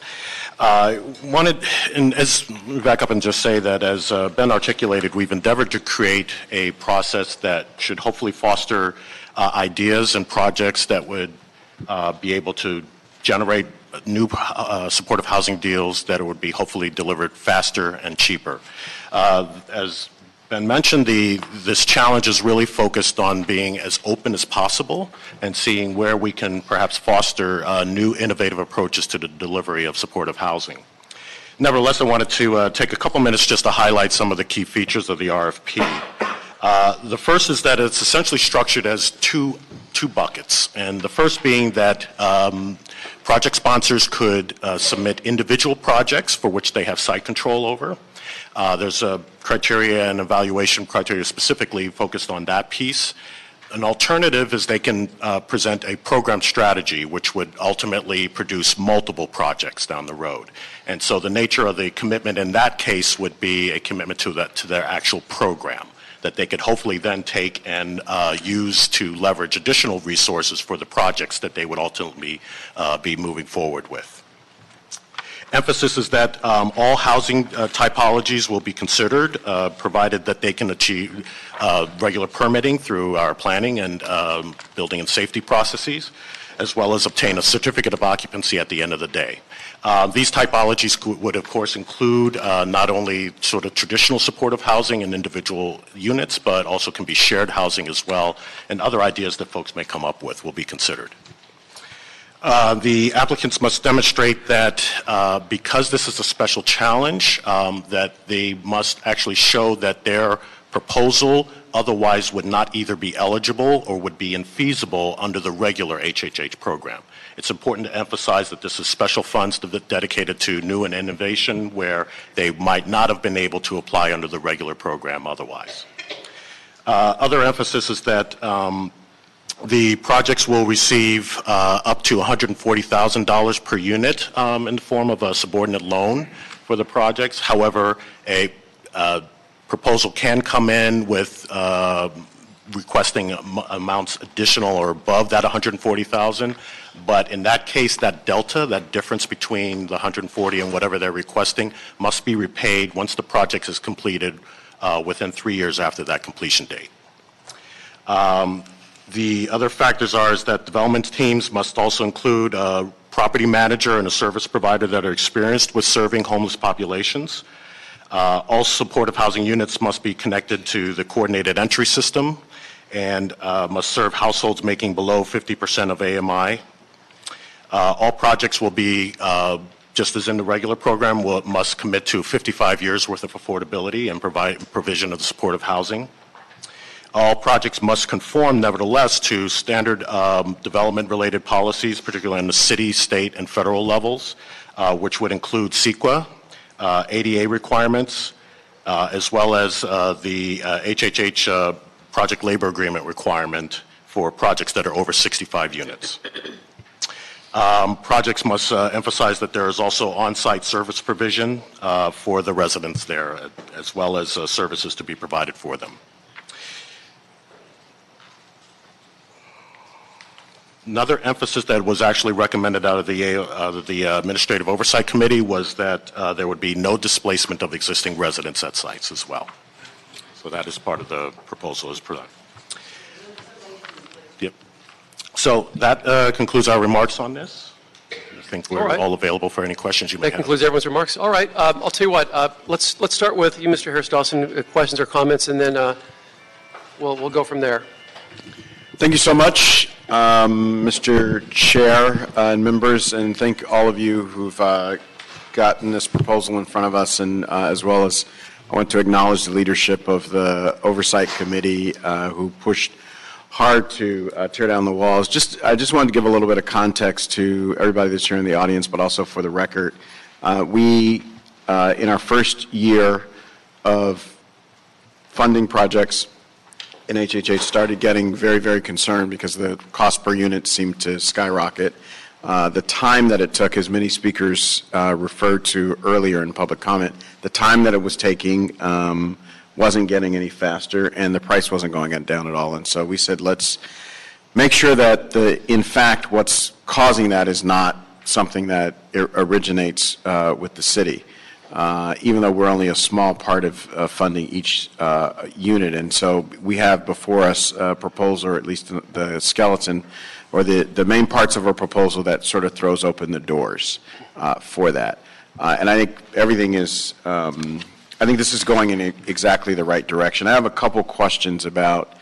Uh, Wanted, and as, back up and just say that as uh, Ben articulated, we've endeavored to create a process that should hopefully foster uh, ideas and projects that would uh, be able to generate new uh, supportive housing deals that would be hopefully delivered faster and cheaper. Uh, As Ben mentioned, the, this challenge is really focused on being as open as possible and seeing where we can perhaps foster new innovative approaches to the delivery of supportive housing. Nevertheless, I wanted to uh, take a couple minutes just to highlight some of the key features of the RFP. Uh, The first is that it's essentially structured as two, two buckets. And the first being that um, project sponsors could uh, submit individual projects for which they have site control over. Uh, There's a criteria and evaluation criteria specifically focused on that piece. An alternative is they can uh, present a program strategy, which would ultimately produce multiple projects down the road. And so the nature of the commitment in that case would be a commitment to that to their actual program that they could hopefully then take and uh, use to leverage additional resources for the projects that they would ultimately uh, be moving forward with. Emphasis is that um, all housing uh, typologies will be considered, uh, provided that they can achieve uh, regular permitting through our planning and um, building and safety processes, as well as obtain a certificate of occupancy at the end of the day. Uh, These typologies would, of course, include uh, not only sort of traditional supportive housing in individual units, but also can be shared housing as well, and other ideas that folks may come up with will be considered. Uh, The applicants must demonstrate that uh, because this is a special challenge, um, that they must actually show that their proposal otherwise would not either be eligible or would be infeasible under the regular HHH program. It's important to emphasize that this is special funds de- dedicated to new and innovation where they might not have been able to apply under the regular program otherwise. Uh, Other emphasis is that um, the projects will receive uh, up to $140,000 per unit um, in the form of a subordinate loan for the projects. However, a uh, proposal can come in with uh, requesting am- amounts additional or above that 140,000. But in that case, that delta, that difference between the 140 and whatever they're requesting, must be repaid once the project is completed uh, within three years after that completion date. Um, The other factors are is that development teams must also include a property manager and a service provider that are experienced with serving homeless populations. Uh, All supportive housing units must be connected to the coordinated entry system and uh, must serve households making below 50% of AMI. Uh, All projects will be, uh, just as in the regular program, will, must commit to 55 years' worth of affordability and provide provision of the supportive housing. All projects must conform nevertheless to standard um, development-related policies, particularly on the city, state, and federal levels, uh, which would include CEQA, uh, ADA requirements, uh, as well as uh, the HHH uh, project labor agreement requirement for projects that are over 65 units. Um, Projects must uh, emphasize that there is also on-site service provision uh, for the residents there, as well as uh, services to be provided for them. Another emphasis that was actually recommended out of the, uh, out of the uh, Administrative Oversight Committee was that uh, there would be no displacement of existing residents at sites as well. So that is part of the proposal as presented. Yep. So that uh, concludes our remarks on this. I think we're right. all available for any questions you may That have. concludes everyone's remarks. All right, um, I'll tell you what, uh, let's, let's start with you, Mr. Harris Dawson, uh, questions or comments, and then uh, we'll, we'll go from there. Thank you so much, um, Mr. Chair uh, and members, and thank all of you who've uh, gotten this proposal in front of us, and uh, as well as I want to acknowledge the leadership of the Oversight Committee uh, who pushed hard to uh, tear down the walls. Just, I just wanted to give a little bit of context to everybody that's here in the audience, but also for the record. We, in our first year of funding projects in HHH started getting very, very concerned because the cost per unit seemed to skyrocket. Uh, the time that it took, as many speakers uh, referred to earlier in public comment, the time that it was taking um, wasn't getting any faster, and the price wasn't going down at all. And so we said, let's make sure that the, in fact, what's causing that is not something that originates uh, with the city even though we're only a small part of uh, funding each uh, unit. And so we have before us a proposal, or at least the skeleton, or the, the main parts of our proposal that sort of throws open the doors uh, for that. Uh, And I think everything is, um, I think this is going in exactly the right direction. I have a couple questions about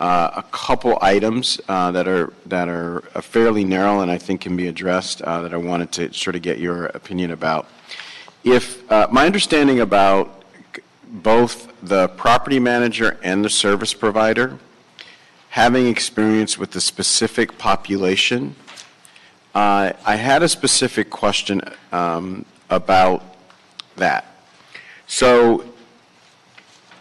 uh, a couple items uh, that are, that are fairly narrow and I think can be addressed uh, that I wanted to sort of get your opinion about. If, uh, my understanding about both the property manager and the service provider having experience with the specific population, uh, I had a specific question um, about that. So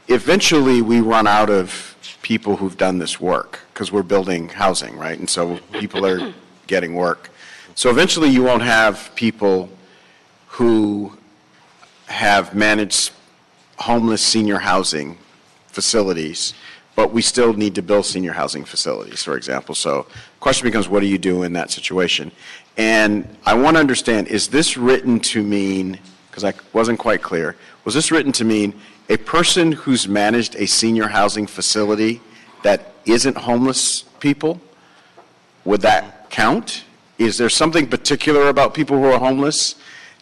eventually, we run out of people who've done this work because we're building housing, right? And so people are getting work. So eventually, you won't have people who have managed homeless senior housing facilities, but we still need to build senior housing facilities, for example. So question becomes, what do you do in that situation? And I want to understand, is this written to mean, because I wasn't quite clear, was this written to mean a person who's managed a senior housing facility that isn't homeless people? Would that count? Is there something particular about people who are homeless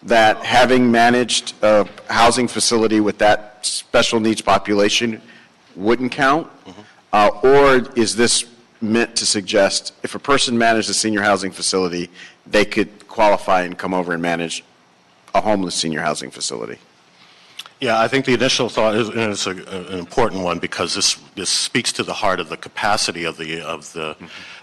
that having managed a housing facility with that special needs population wouldn't count? Uh, Or is this meant to suggest if a person managed a senior housing facility, they could qualify and come over and manage a homeless senior housing facility. Yeah, I think the initial thought is, and it's a, an important one because this, this speaks to the heart of the capacity of the, of the,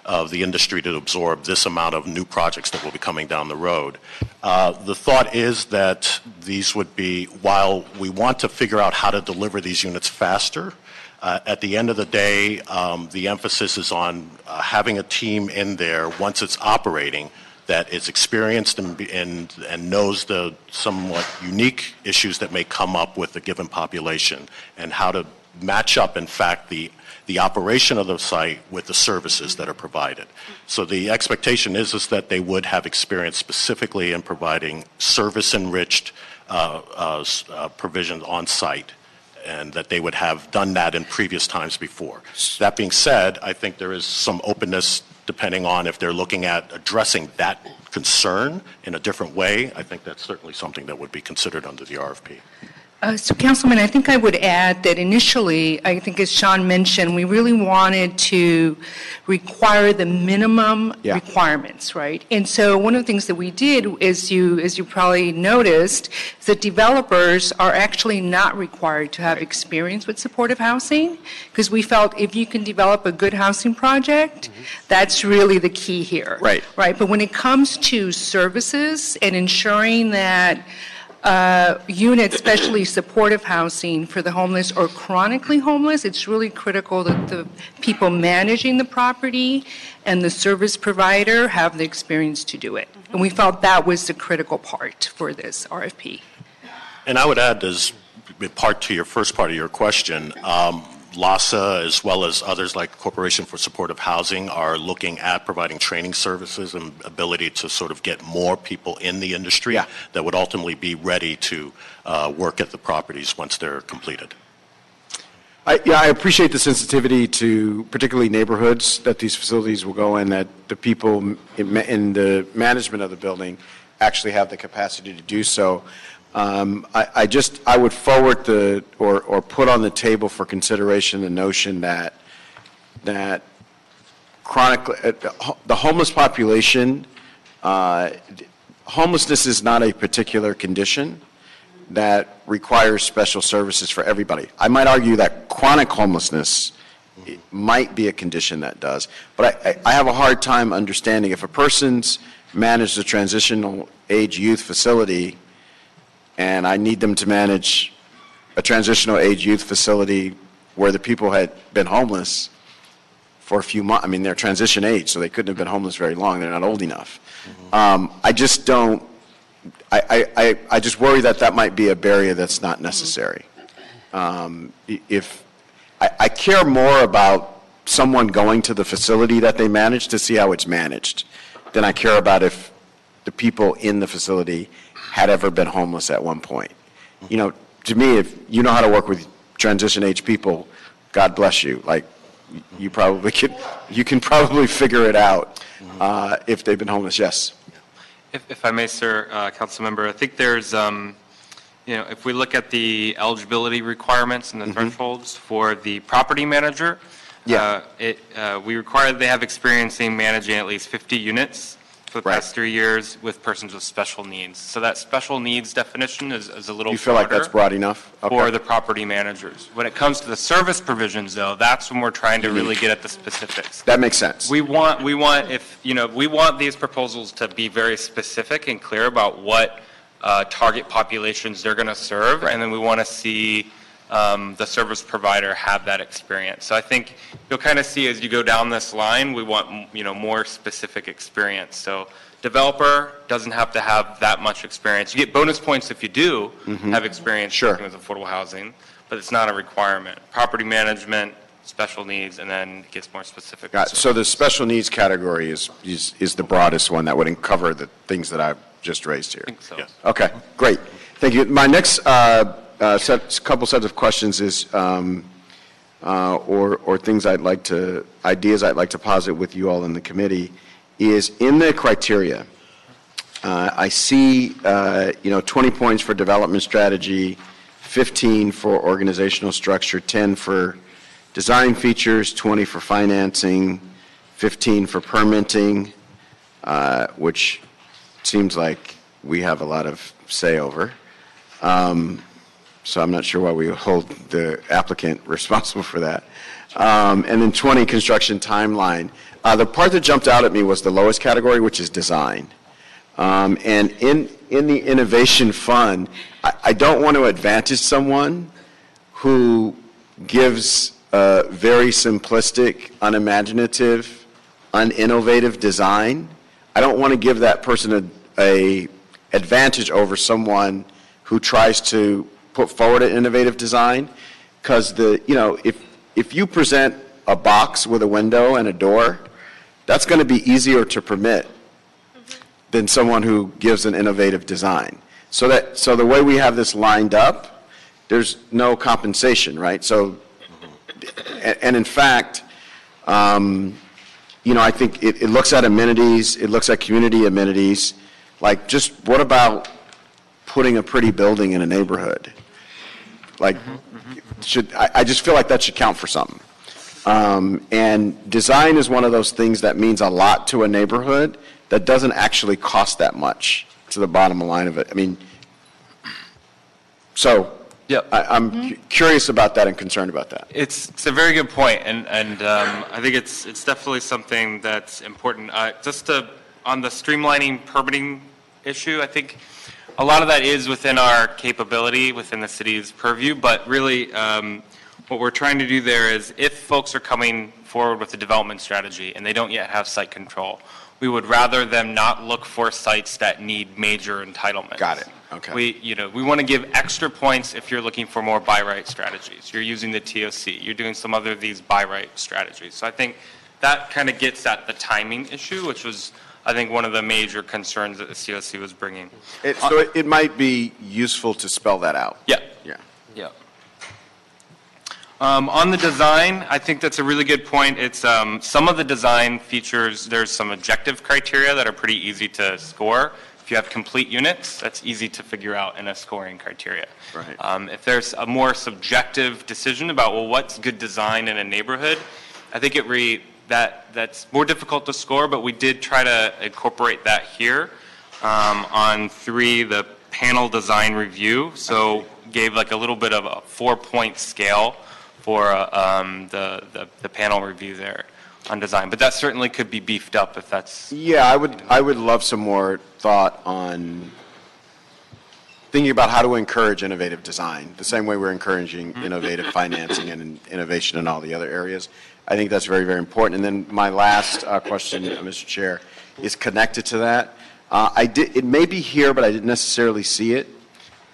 of the industry to absorb this amount of new projects that will be coming down the road. Uh, the thought is that these would be, while we want to figure out how to deliver these units faster, uh, at the end of the day, um, the emphasis is on uh, having a team in there once it's operating that is experienced and, and, and knows the somewhat unique issues that may come up with a given population and how to match up, in fact, the, the operation of the site with the services that are provided. So the expectation is, is that they would have experience specifically in providing service-enriched uh, uh, uh, provisions on site and that they would have done that in previous times before. That being said, I think there is some openness depending on if they're looking at addressing that concern in a different way. I think that's certainly something that would be considered under the RFP. Uh, So Councilman, I think I would add that initially, I think as Sean mentioned, we really wanted to require the minimum Yeah. requirements, right? And so one of the things that we did, as you, as you probably noticed, is that developers are actually not required to have experience with supportive housing, because we felt if you can develop a good housing project, that's really the key here. Right. Right, but when it comes to services and ensuring that uh, especially supportive housing for the homeless or chronically homeless, it's really critical that the people managing the property and the service provider have the experience to do it. And we felt that was the critical part for this RFP. And I would add, as part to your first part of your question, um, LAHSA, as well as others like Corporation for Supportive Housing, are looking at providing training services and ability to sort of get more people in the industry that would ultimately be ready to uh, work at the properties once they're completed. I, yeah, I appreciate the sensitivity to particularly neighborhoods that these facilities will go in, that the people in, in the management of the building actually have the capacity to do so. Um, I, I just, I would forward the, or, or put on the table for consideration the notion that, that chronically, uh, the homeless population, uh, homelessness is not a particular condition that requires special services for everybody. I might argue that chronic homelessness might be a condition that does, but I, I I have a hard time understanding if a person's managed a transitional age youth facility and I need them to manage a transitional age youth facility where the people had been homeless for a few months. I mean, they're transition age, so they couldn't have been homeless very long. They're not old enough. Um, I just don't, I, I, I, I just worry that that might be a barrier that's not necessary. Um, if, I, I care more about someone going to the facility that they manage to see how it's managed than I care about if the people in the facility had ever been homeless at one point. You know, to me, if you know how to work with transition age people, God bless you. Like, you probably could, you can probably figure it out uh, if they've been homeless. Yes. If, if I may, sir, uh, council member, I think there's, um, you know, if we look at the eligibility requirements and the thresholds for the property manager, uh, it, uh, we require that they have experience in managing at least 50 units for the past three years with persons with special needs. So that special needs definition is, is a little You feel like that's broader broad enough? for Okay. the property managers. When it comes to the service provisions, though, that's when we're trying to really get at the specifics. That makes sense. We want, we want, if, you know, we want these proposals to be very specific and clear about what uh, target populations they're going to serve, and then we want to see um, the service provider have that experience. So I think you'll kind of see as you go down this line, we want, you know, more specific experience. So developer doesn't have to have that much experience. You get bonus points if you do Mhm. have experience working with affordable housing, but it's not a requirement. Property management, special needs, and then it gets more specific. Got, so the special needs category is, is, is the broadest one that would cover the things that I've just raised here? so. Okay, great. Thank you. My next uh, uh, set, a couple sets of questions is, um, uh, or, or things I'd like to, ideas I'd like to posit with you all in the committee, is in the criteria, uh, I see, uh, you know, 20 points for development strategy, 15 for organizational structure, 10 for design features, 20 for financing, 15 for permitting, uh, which seems like we have a lot of say over. Um, So I'm not sure why we hold the applicant responsible for that. Um, And then 20, construction timeline. Uh, The part that jumped out at me was the lowest category, which is design. Um, And in, in the innovation fund, I, I don't want to advantage someone who gives a very simplistic, unimaginative, uninnovative design. I don't want to give that person a, a advantage over someone who tries to put forward an innovative design. Because the, you know, if, if you present a box with a window and a door, that's going to be easier to permit than someone who gives an innovative design. So that, so the way we have this lined up, there's no compensation, right? So, a- and in fact, um, you know, I think it, it looks at amenities, it looks at community amenities. Like, just what about putting a pretty building in a neighborhood? Like, should, I, I just feel like that should count for something. Um, and design is one of those things that means a lot to a neighborhood that doesn't actually cost that much to the bottom line of it. I mean, so I, I'm cu- curious about that and concerned about that. It's, it's a very good point, and, and um, I think it's, it's definitely something that's important. Uh, Just to, on the streamlining permitting issue, I think a lot of that is within our capability, within the city's purview, but really, um, what we're trying to do there is if folks are coming forward with a development strategy and they don't yet have site control, we would rather them not look for sites that need major entitlements. Got it. Okay. We, you know, we want to give extra points if you're looking for more by right strategies. You're using the TOC, you're doing some other of these by right strategies. So I think that kind of gets at the timing issue, which was, I think, one of the major concerns that the COC was bringing. It, so it, it might be useful to spell that out. Yeah. Yeah. Yeah. Um, on the design, I think that's a really good point. It's, um, some of the design features, there's some objective criteria that are pretty easy to score. If you have complete units, that's easy to figure out in a scoring criteria. Right. Um, if there's a more subjective decision about, well, what's good design in a neighborhood, I think it re, that, that's more difficult to score, but we did try to incorporate that here. Um, on three, the panel design review, so gave like a little bit of a four-point scale for uh, um, the, the, the panel review there on design. But that certainly could be beefed up if that's, Yeah, I would, I would love some more thought on thinking about how to encourage innovative design, the same way we're encouraging innovative financing and innovation in all the other areas. I think that's very, very important. And then my last uh, question, uh, Mr. Chair, is connected to that. Uh, I did, it may be here, but I didn't necessarily see it.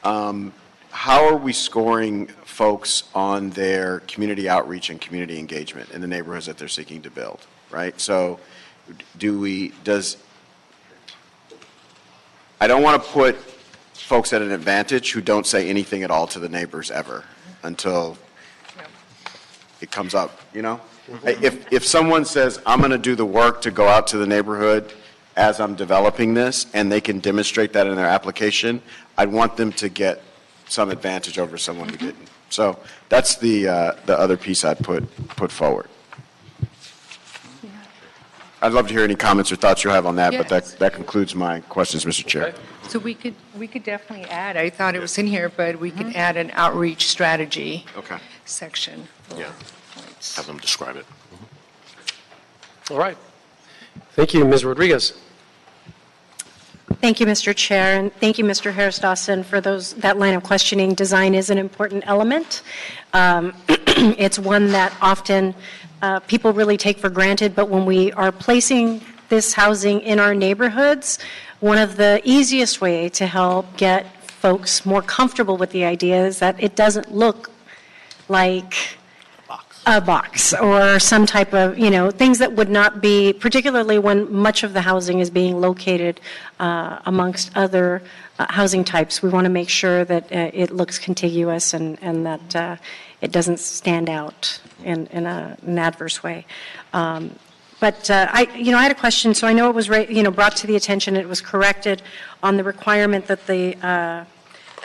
Um, How are we scoring folks on their community outreach and community engagement in the neighborhoods that they're seeking to build, right? So do we, does, I don't want to put folks at an advantage who don't say anything at all to the neighbors ever until it comes up, you know? If, if someone says, I'm going to do the work to go out to the neighborhood as I'm developing this, and they can demonstrate that in their application, I'd want them to get some advantage over someone who didn't. So that's the, uh, the other piece I'd put, put forward. I'd love to hear any comments or thoughts you have on that, but that, that concludes my questions, Mr. Chair. So we could, we could definitely add, I thought it was in here, but we could add an outreach strategy Okay. section. Yeah. Have them describe it. All right. Thank you, Ms. Rodriguez. Thank you, Mr. Chair, and thank you, Mr. Harris Dawson, for those, that line of questioning. Design is an important element. Um, It's one that often uh, people really take for granted, but when we are placing this housing in our neighborhoods, one of the easiest way to help get folks more comfortable with the idea is that it doesn't look like a box or some type of, you know, things that would not be, particularly when much of the housing is being located uh, amongst other uh, housing types. We want to make sure that uh, it looks contiguous and, and that uh, it doesn't stand out in, in a, an adverse way. Um, but uh, I, you know, I had a question. So I know it was, you know, brought to the attention. It was corrected on the requirement that the uh,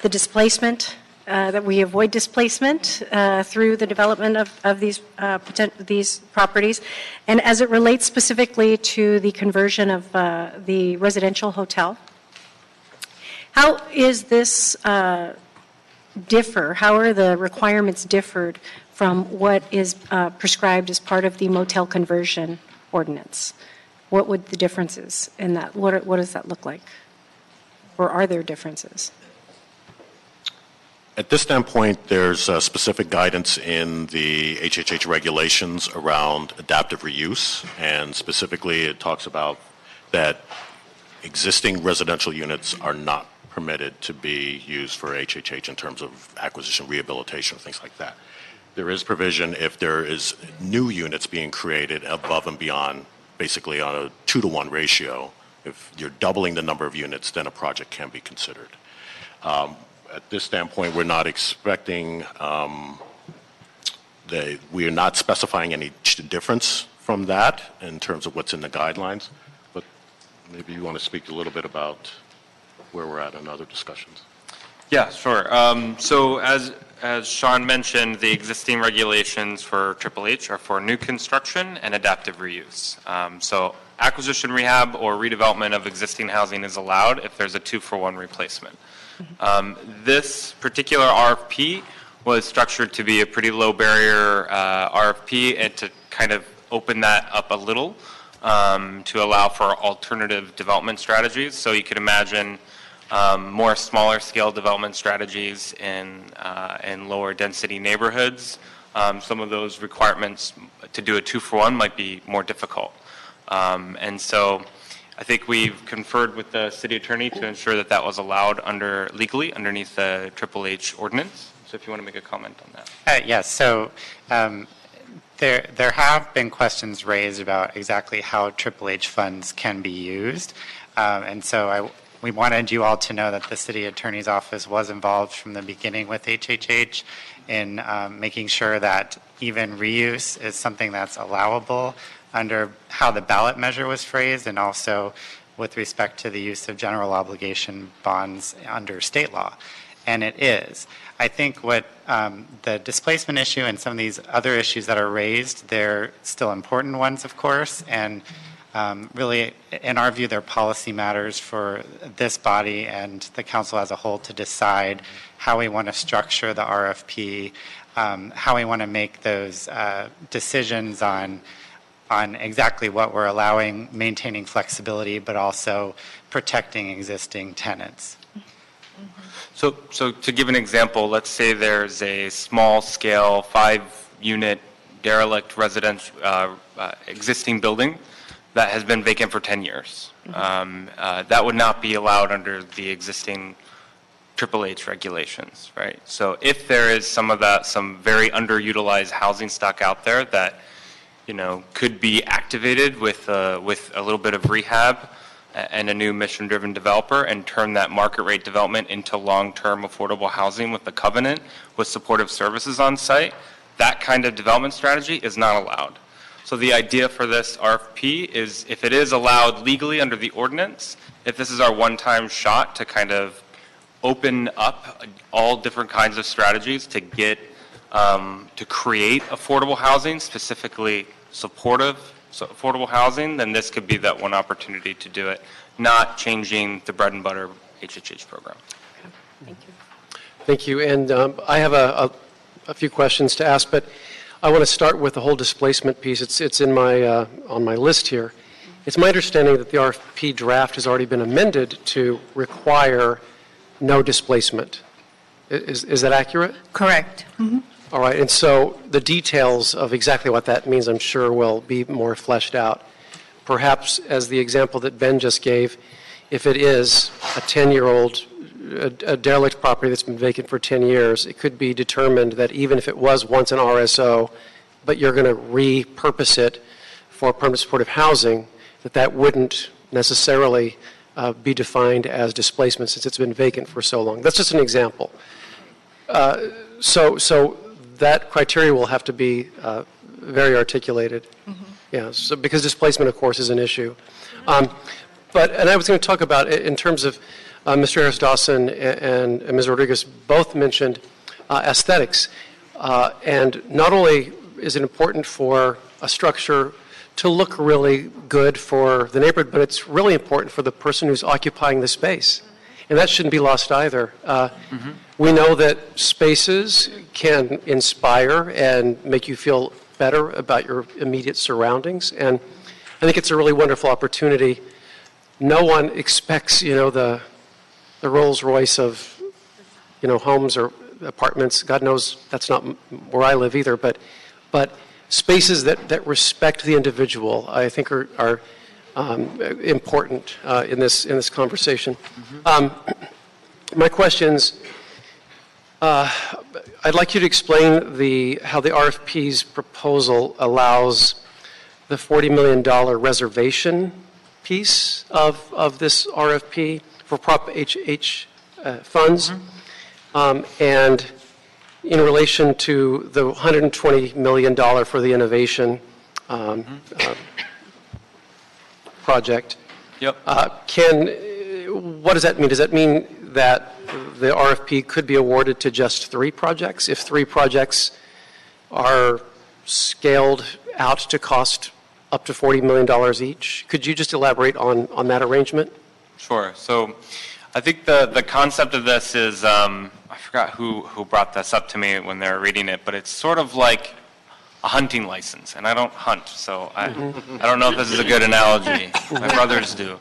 the displacement uh, that we avoid displacement uh, through the development of, of these, uh, potent, these properties. And as it relates specifically to the conversion of uh, the residential hotel, how is this differ? How are the requirements differed from what is prescribed as part of the motel conversion ordinance? What would the differences in that? What, what does that look like? Or are there differences? At this standpoint, there's uh, specific guidance in the HHH regulations around adaptive reuse, and specifically, it talks about that existing residential units are not permitted to be used for HHH in terms of acquisition, rehabilitation, things like that. There is provision if there is new units being created above and beyond, basically on a two-to-one ratio. If you're doubling the number of units, then a project can be considered. Um, At this standpoint, we're not expecting, um, we are not specifying any difference from that in terms of what's in the guidelines, but maybe you want to speak a little bit about where we're at in other discussions. Yeah, sure. Um, So as, as Sean mentioned, the existing regulations for Triple H are for new construction and adaptive reuse. Um, So acquisition, rehab, or redevelopment of existing housing is allowed if there's a two-for-one replacement. Um, This particular RFP was structured to be a pretty low barrier uh, RFP and to kind of open that up a little um, to allow for alternative development strategies. So you could imagine um, more smaller scale development strategies in, uh, in lower density neighborhoods. Um, Some of those requirements to do a two-for-one might be more difficult. Um, And so I think we've conferred with the city attorney to ensure that that was allowed under, legally, underneath the Triple H ordinance. So if you want to make a comment on that. Uh, Yes, so um, there, there have been questions raised about exactly how Triple H funds can be used. Um, And so I, we wanted you all to know that the city attorney's office was involved from the beginning with HHH in um, making sure that even reuse is something that's allowable under how the ballot measure was phrased and also with respect to the use of general obligation bonds under state law. And it is. I think what um, the displacement issue and some of these other issues that are raised, they're still important ones, of course, and um, really, in our view, they're policy matters for this body and the council as a whole to decide how we want to structure the RFP, um, how we want to make those uh, decisions on on exactly what we're allowing, maintaining flexibility, but also protecting existing tenants. So, so to give an example, let's say there's a small-scale, five-unit derelict residence uh, uh, existing building that has been vacant for 10 years. Um, uh, That would not be allowed under the existing Triple H regulations, right? So if there is some of that, some very underutilized housing stock out there that, you know, could be activated with, uh, with a little bit of rehab a- and a new mission-driven developer and turn that market rate development into long-term affordable housing with the covenant with supportive services on site, that kind of development strategy is not allowed. So the idea for this RFP is if it is allowed legally under the ordinance, if this is our one-time shot to kind of open up all different kinds of strategies to get, um, to create affordable housing, specifically supportive, so affordable housing, then this could be that one opportunity to do it, not changing the bread and butter HHH program. Thank you. Thank you. And um, I have a, a, a few questions to ask, but I want to start with the whole displacement piece. It's, it's in my, uh, on my list here. It's my understanding that the RFP draft has already been amended to require no displacement. Is, is that accurate? Correct. All right, and so the details of exactly what that means, I'm sure, will be more fleshed out. Perhaps, as the example that Ben just gave, if it is a 10-year-old, a a derelict property that's been vacant for 10 years, it could be determined that even if it was once an RSO, but you're going to repurpose it for permanent supportive housing, that that wouldn't necessarily uh, be defined as displacement since it's been vacant for so long. That's just an example. Uh, So, so that criteria will have to be uh, very articulated. Yeah, so, because displacement, of course, is an issue. Um, But, and I was going to talk about, i- in terms of, Mr. Harris Dawson and and Ms. Rodriguez both mentioned uh, aesthetics. Uh, And not only is it important for a structure to look really good for the neighborhood, but it's really important for the person who's occupying the space. And that shouldn't be lost either. Uh, We know that spaces can inspire and make you feel better about your immediate surroundings. And I think it's a really wonderful opportunity. No one expects, you know, the, the Rolls Royce of, you know, homes or apartments. God knows that's not where I live either. But, but spaces that, that respect the individual, I think, are, are um, important uh, in this in this conversation. Um, my questions. Uh, I'd like you to explain the how the RFP's proposal allows the $40 million reservation piece of, of this RFP for Prop HH uh, funds, um, and in relation to the $120 million for the innovation um, uh, project. Yep. Uh, Can, what does that mean? Does that mean that the RFP could be awarded to just three projects? If three projects are scaled out to cost up to $40 million each? Could you just elaborate on, on that arrangement? Sure. So I think the, the concept of this is, um, I forgot who, who brought this up to me when they were reading it, but it's sort of like a hunting license, and I don't hunt, so I, I don't know if this is a good analogy. My brothers do.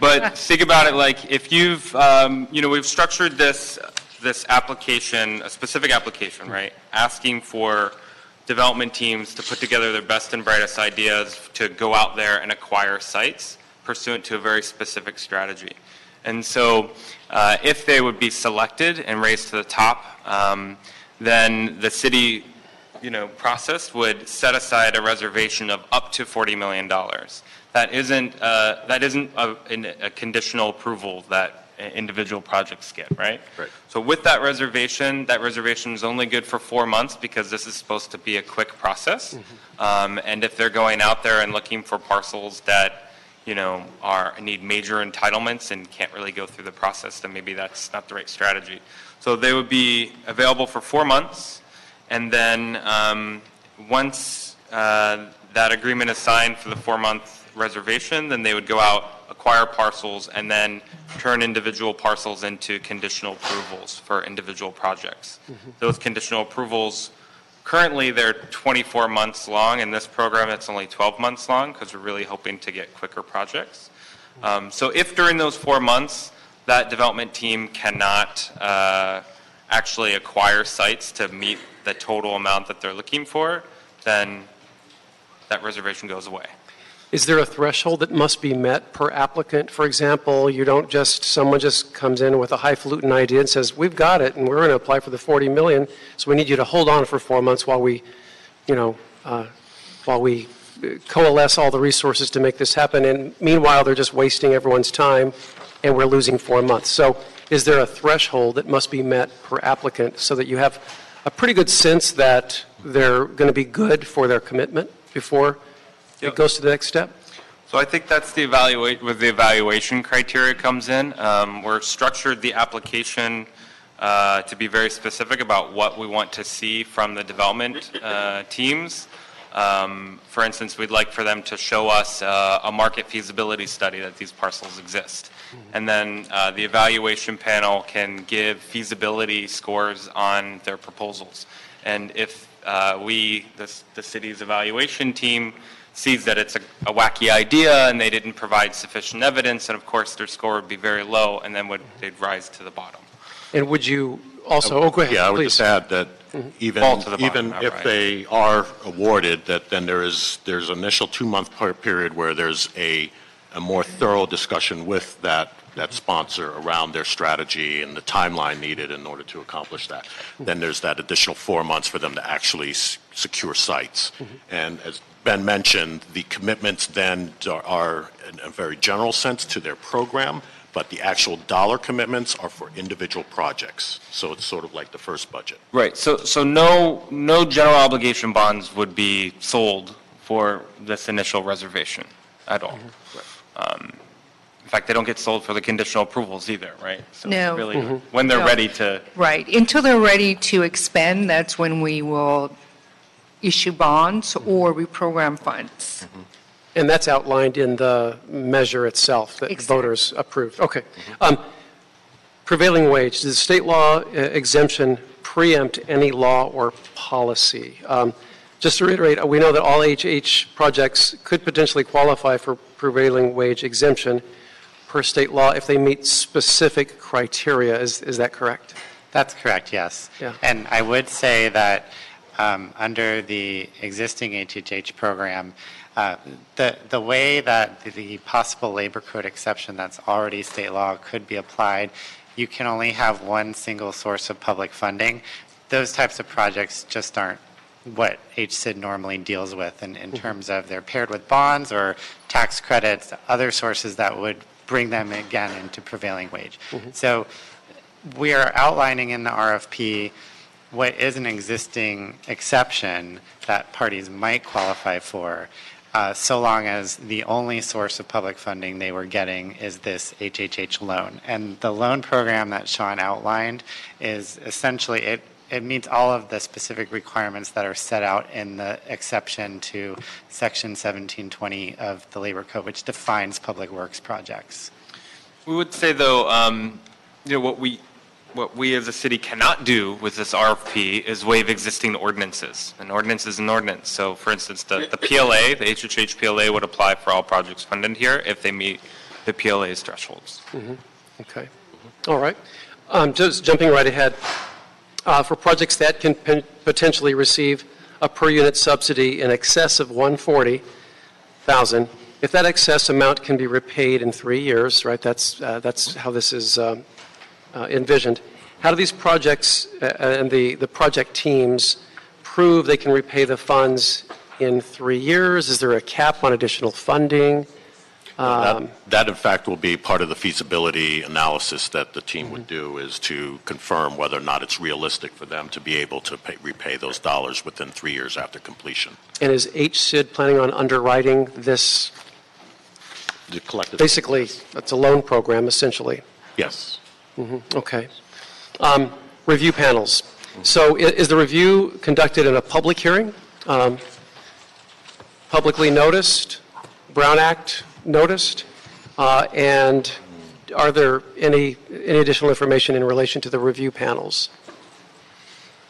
But think about it like if you've, um, you know, we've structured this, this application, a specific application, right? Asking for development teams to put together their best and brightest ideas to go out there and acquire sites pursuant to a very specific strategy. And so uh, if they would be selected and raised to the top, um, then the city, you know, process would set aside a reservation of up to $40 million. That isn't, uh, that isn't a, a conditional approval that individual projects get, right? Right. So with that reservation, that reservation is only good for four months because this is supposed to be a quick process. Um, And if they're going out there and looking for parcels that, you know, are, need major entitlements and can't really go through the process, then maybe that's not the right strategy. So they would be available for four months, and then um, once uh, that agreement is signed for the four-month reservation, then they would go out, acquire parcels, and then turn individual parcels into conditional approvals for individual projects. Those conditional approvals, currently, they're 24 months long. In this program, it's only 12 months long, because we're really hoping to get quicker projects. Um, So if during those four months, that development team cannot uh, actually acquire sites to meet the total amount that they're looking for, then that reservation goes away. Is there a threshold that must be met per applicant? For example, you don't just, someone just comes in with a highfalutin idea and says, we've got it, and we're going to apply for the 40 million, so we need you to hold on for four months while we, you know, uh, while we coalesce all the resources to make this happen, and meanwhile, they're just wasting everyone's time, and we're losing four months. So is there a threshold that must be met per applicant so that you have a pretty good sense that they're going to be good for their commitment before it goes to the next step? So I think that's the evaluate, where the evaluation criteria comes in. Um, We're structured the application uh, to be very specific about what we want to see from the development uh, teams. Um, For instance, we'd like for them to show us uh, a market feasibility study that these parcels exist. And then uh, the evaluation panel can give feasibility scores on their proposals. And if uh, we, the the city's evaluation team, sees that it's a a wacky idea and they didn't provide sufficient evidence, and of course, their score would be very low, and then would, they'd rise to the bottom. And would you also, oh, go ahead, Yeah, I would please. just add that Mhm. even, Fall to the bottom, even if right. they are awarded, that then there is, there's an initial two-month period where there's a, a more thorough discussion with that, that sponsor around their strategy and the timeline needed in order to accomplish that. Then there's that additional four months for them to actually s- secure sites. And as Ben mentioned, the commitments then are- are, in a very general sense, to their program, but the actual dollar commitments are for individual projects. So it's sort of like the first budget. Right, so, so no, no general obligation bonds would be sold for this initial reservation at all. Um, In fact, they don't get sold for the conditional approvals either, right? So No. Really, Mhm. when they're No. ready to, Right. Until they're ready to expend, that's when we will issue bonds or reprogram funds. And that's outlined in the measure itself that voters approved. Okay. Um, Prevailing wage, does the state law uh, exemption preempt any law or policy? Um, Just to reiterate, uh, we know that all HH projects could potentially qualify for prevailing wage exemption per state law if they meet specific criteria. Is, is that correct? That's correct, yes. Yeah. And I would say that um, under the existing HHH program, uh, the, the way that the- possible labor code exception that's already state law could be applied, you can only have one single source of public funding. Those types of projects just aren't what HCID normally deals with in, in terms of they're paired with bonds or tax credits, other sources that would bring them again into prevailing wage. So we are outlining in the RFP what is an existing exception that parties might qualify for, uh, so long as the only source of public funding they were getting is this HHH loan. And the loan program that Sean outlined is essentially, it, it meets all of the specific requirements that are set out in the exception to Section 1720 of the Labor Code, which defines public works projects. we would say though, um, you know, what we, what we as a city cannot do with this RFP is waive existing ordinances. An ordinance is an ordinance. So for instance, the, the PLA, the HHH PLA would apply for all projects funded here if they meet the PLA's thresholds. Mhm. Okay. All right. Um, Just jumping right ahead, uh, for projects that can pen- potentially receive a per-unit subsidy in excess of 140,000, if that excess amount can be repaid in three years, right, that's, uh, that's how this is um, envisioned, how do these projects uh, and the, the project teams prove they can repay the funds in three years? Is there a cap on additional funding? Um, That, that in fact will be part of the feasibility analysis that the team would do, is to confirm whether or not it's realistic for them to be able to pay, repay those dollars within three years after completion. And is HCID planning on underwriting this? The collective. Basically, it's a loan program, essentially. Yes. Mhm, Okay. Um, Review panels. So is the review conducted in a public hearing? Um, Publicly noticed? Brown Act noticed? Uh, And are there any, any additional information in relation to the review panels?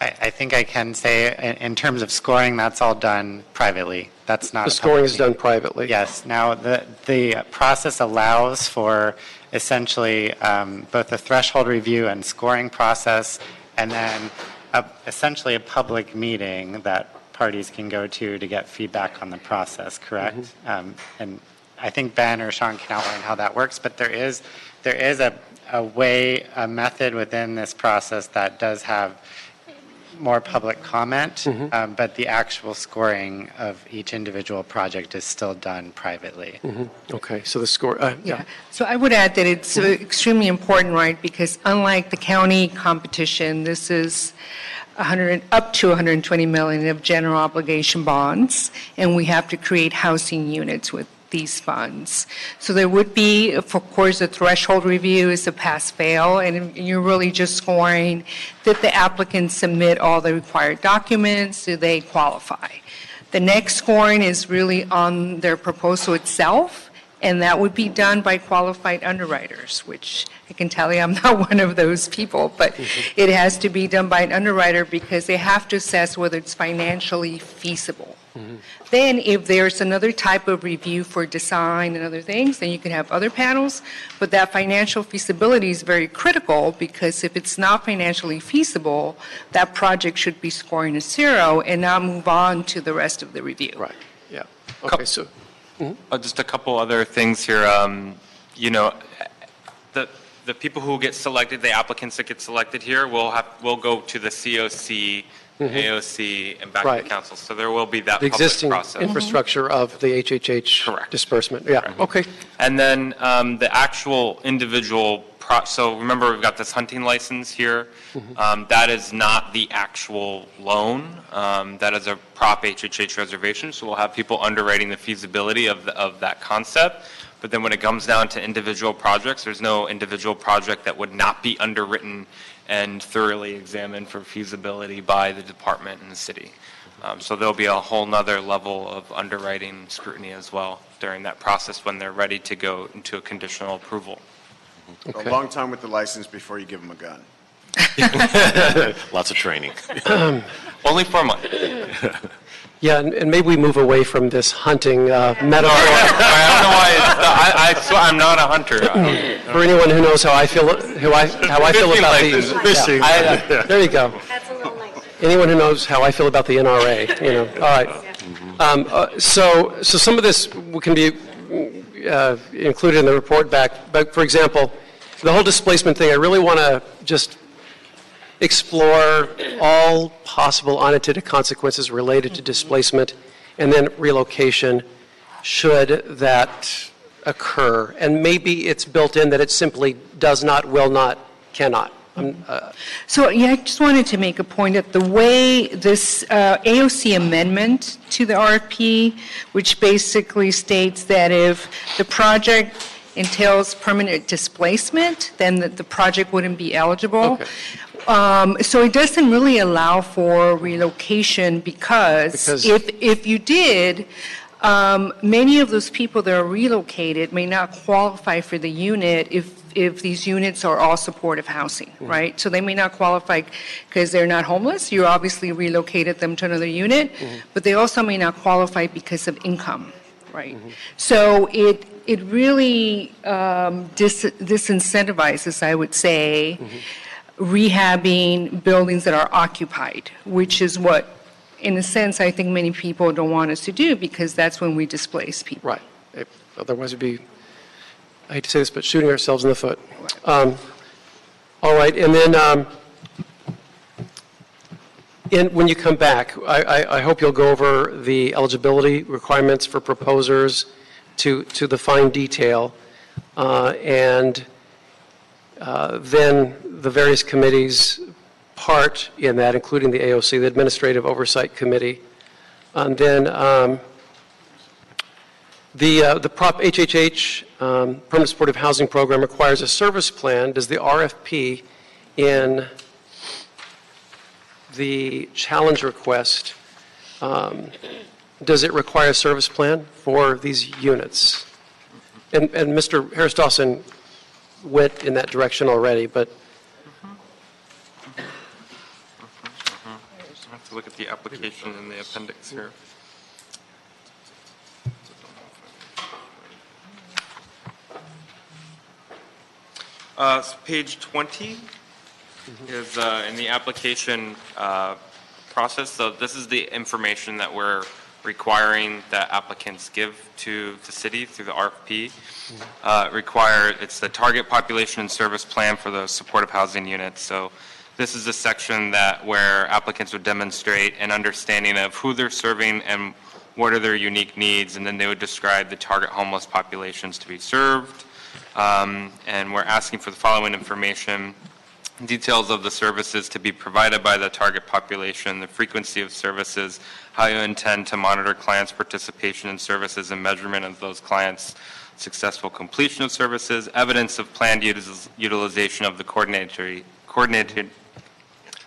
I, I think I can say, in, in terms of scoring, that's all done privately. That's not. The scoring is done privately? Yes. Now, the, the process allows for essentially um, both a threshold review and scoring process, and then a, essentially a public meeting that parties can go to to get feedback on the process, correct? Um, and I think Ben or Sean can outline how that works, but there is, there is a, a way, a method within this process that does have more public comment, um, but the actual scoring of each individual project is still done privately. Mhm. Okay, so the score, uh, yeah. So I would add that it's uh, extremely important, right? Because unlike the county competition, this is 100, up to 120 million of general obligation bonds, and we have to create housing units with these funds. So there would be, of course, a threshold review is a pass-fail, and you're really just scoring that the applicants submit all the required documents, do they qualify? The next scoring is really on their proposal itself, and that would be done by qualified underwriters, which I can tell you I'm not one of those people, but mm-hmm. it has to be done by an underwriter because they have to assess whether it's financially feasible. Then, if there's another type of review for design and other things, then you can have other panels. But that financial feasibility is very critical because if it's not financially feasible, that project should be scoring a zero and not move on to the rest of the review. Right, yeah. Okay, so, Uh, Just a couple other things here. Um, You know, the, the people who get selected, the applicants that get selected here, will have, will go to the COC. AOC, and back to Right. the council. So there will be that the public existing process. infrastructure of the HHH disbursement, yeah, okay. And then um, the actual individual, pro- so remember, we've got this hunting license here. Mm-hmm. Um, That is not the actual loan. Um, That is a prop HHH reservation, so we'll have people underwriting the feasibility of, the- of that concept. But then when it comes down to individual projects, there's no individual project that would not be underwritten and thoroughly examined for feasibility by the department and the city. Um, So there'll be a whole nother level of underwriting scrutiny as well during that process when they're ready to go into a conditional approval. A long time with the license before you give them a gun. Lots of training. Only for a month. Yeah, and, and maybe we move away from this hunting uh, metaphor. I don't know why it's, I, I swear I'm not a hunter. I don't- For anyone who knows how I feel, who I, how I feel about the. license. Yeah, Fishing. I- uh, There you go. Anyone who knows how I feel about the NRA, you know, all right. Um, uh, So, so some of this can be uh, included in the report back, but for example, the whole displacement thing, I really want to just explore all possible unintended consequences related to displacement and then relocation should that occur. And maybe it's built in that it simply does not, will not, cannot. Um, uh, So, yeah, I just wanted to make a point that the way this uh, AOC amendment to the RFP, which basically states that if the project entails permanent displacement, then the, the project wouldn't be eligible. Um, So it doesn't really allow for relocation because Because- if, if you did, um, many of those people that are relocated may not qualify for the unit if, if these units are all supportive housing, right? So they may not qualify because they're not homeless. You obviously relocated them to another unit, but they also may not qualify because of income, right? So it, it really um, dis- disincentivizes, I would say, rehabbing buildings that are occupied, which is what, in a sense, I think many people don't want us to do because that's when we displace people. Right. It- Otherwise, it'd be, I hate to say this, but shooting ourselves in the foot. Um, All right, and then, um, in, when you come back, I, I, I hope you'll go over the eligibility requirements for proposers to, to the fine detail, uh, and uh, then the various committees' part in that, including the AOC, the Administrative Oversight Committee. And then um, the, uh, the Prop HHH, um, Permanent Supportive Housing Program, requires a service plan. Does the RFP in the challenge request, um, does it require a service plan for these units? And, and Mr. Harris Dawson went in that direction already, but I have to look at the application in the appendix here. Uh, so Page 20 is uh, in the application uh, process. So this is the information that we're requiring that applicants give to the city through the RFP. Uh, Require, it's the target population and service plan for the supportive housing units. So this is a section that, where applicants would demonstrate an understanding of who they're serving and what are their unique needs, and then they would describe the target homeless populations to be served. Um, And we're asking for the following information. Details of the services to be provided by the target population, the frequency of services, how you intend to monitor clients' participation in services and measurement of those clients' successful completion of services, evidence of planned utilization of the coordinator, coordinated,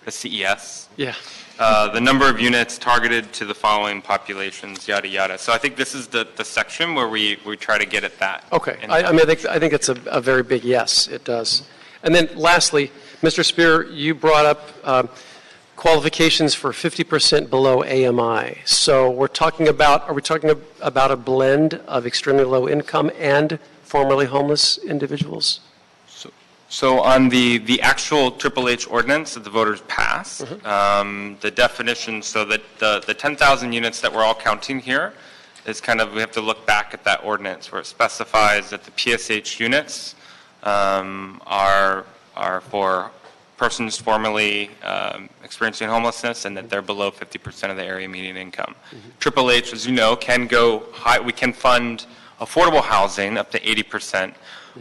the CES. Yeah. Uh, The number of units targeted to the following populations, yada, yada. So I think this is the, the section where we, we try to get at that. Okay, I, I mean, I think, I think it's a, a very big yes, it does. And then lastly, Mr. Spear, you brought up um, qualifications for 50% below AMI. So we're talking about, are we talking about a blend of extremely low income and formerly homeless individuals? So on the, the actual Triple H ordinance that the voters passed, Mm-hmm. um, the definition, so that the, the 10,000 units that we're all counting here is kind of, we have to look back at that ordinance where it specifies that the PSH units um, are, are for persons formerly um, experiencing homelessness and that they're below 50% of the area median income. Triple H, as you know, can go high, we can fund affordable housing up to 80%.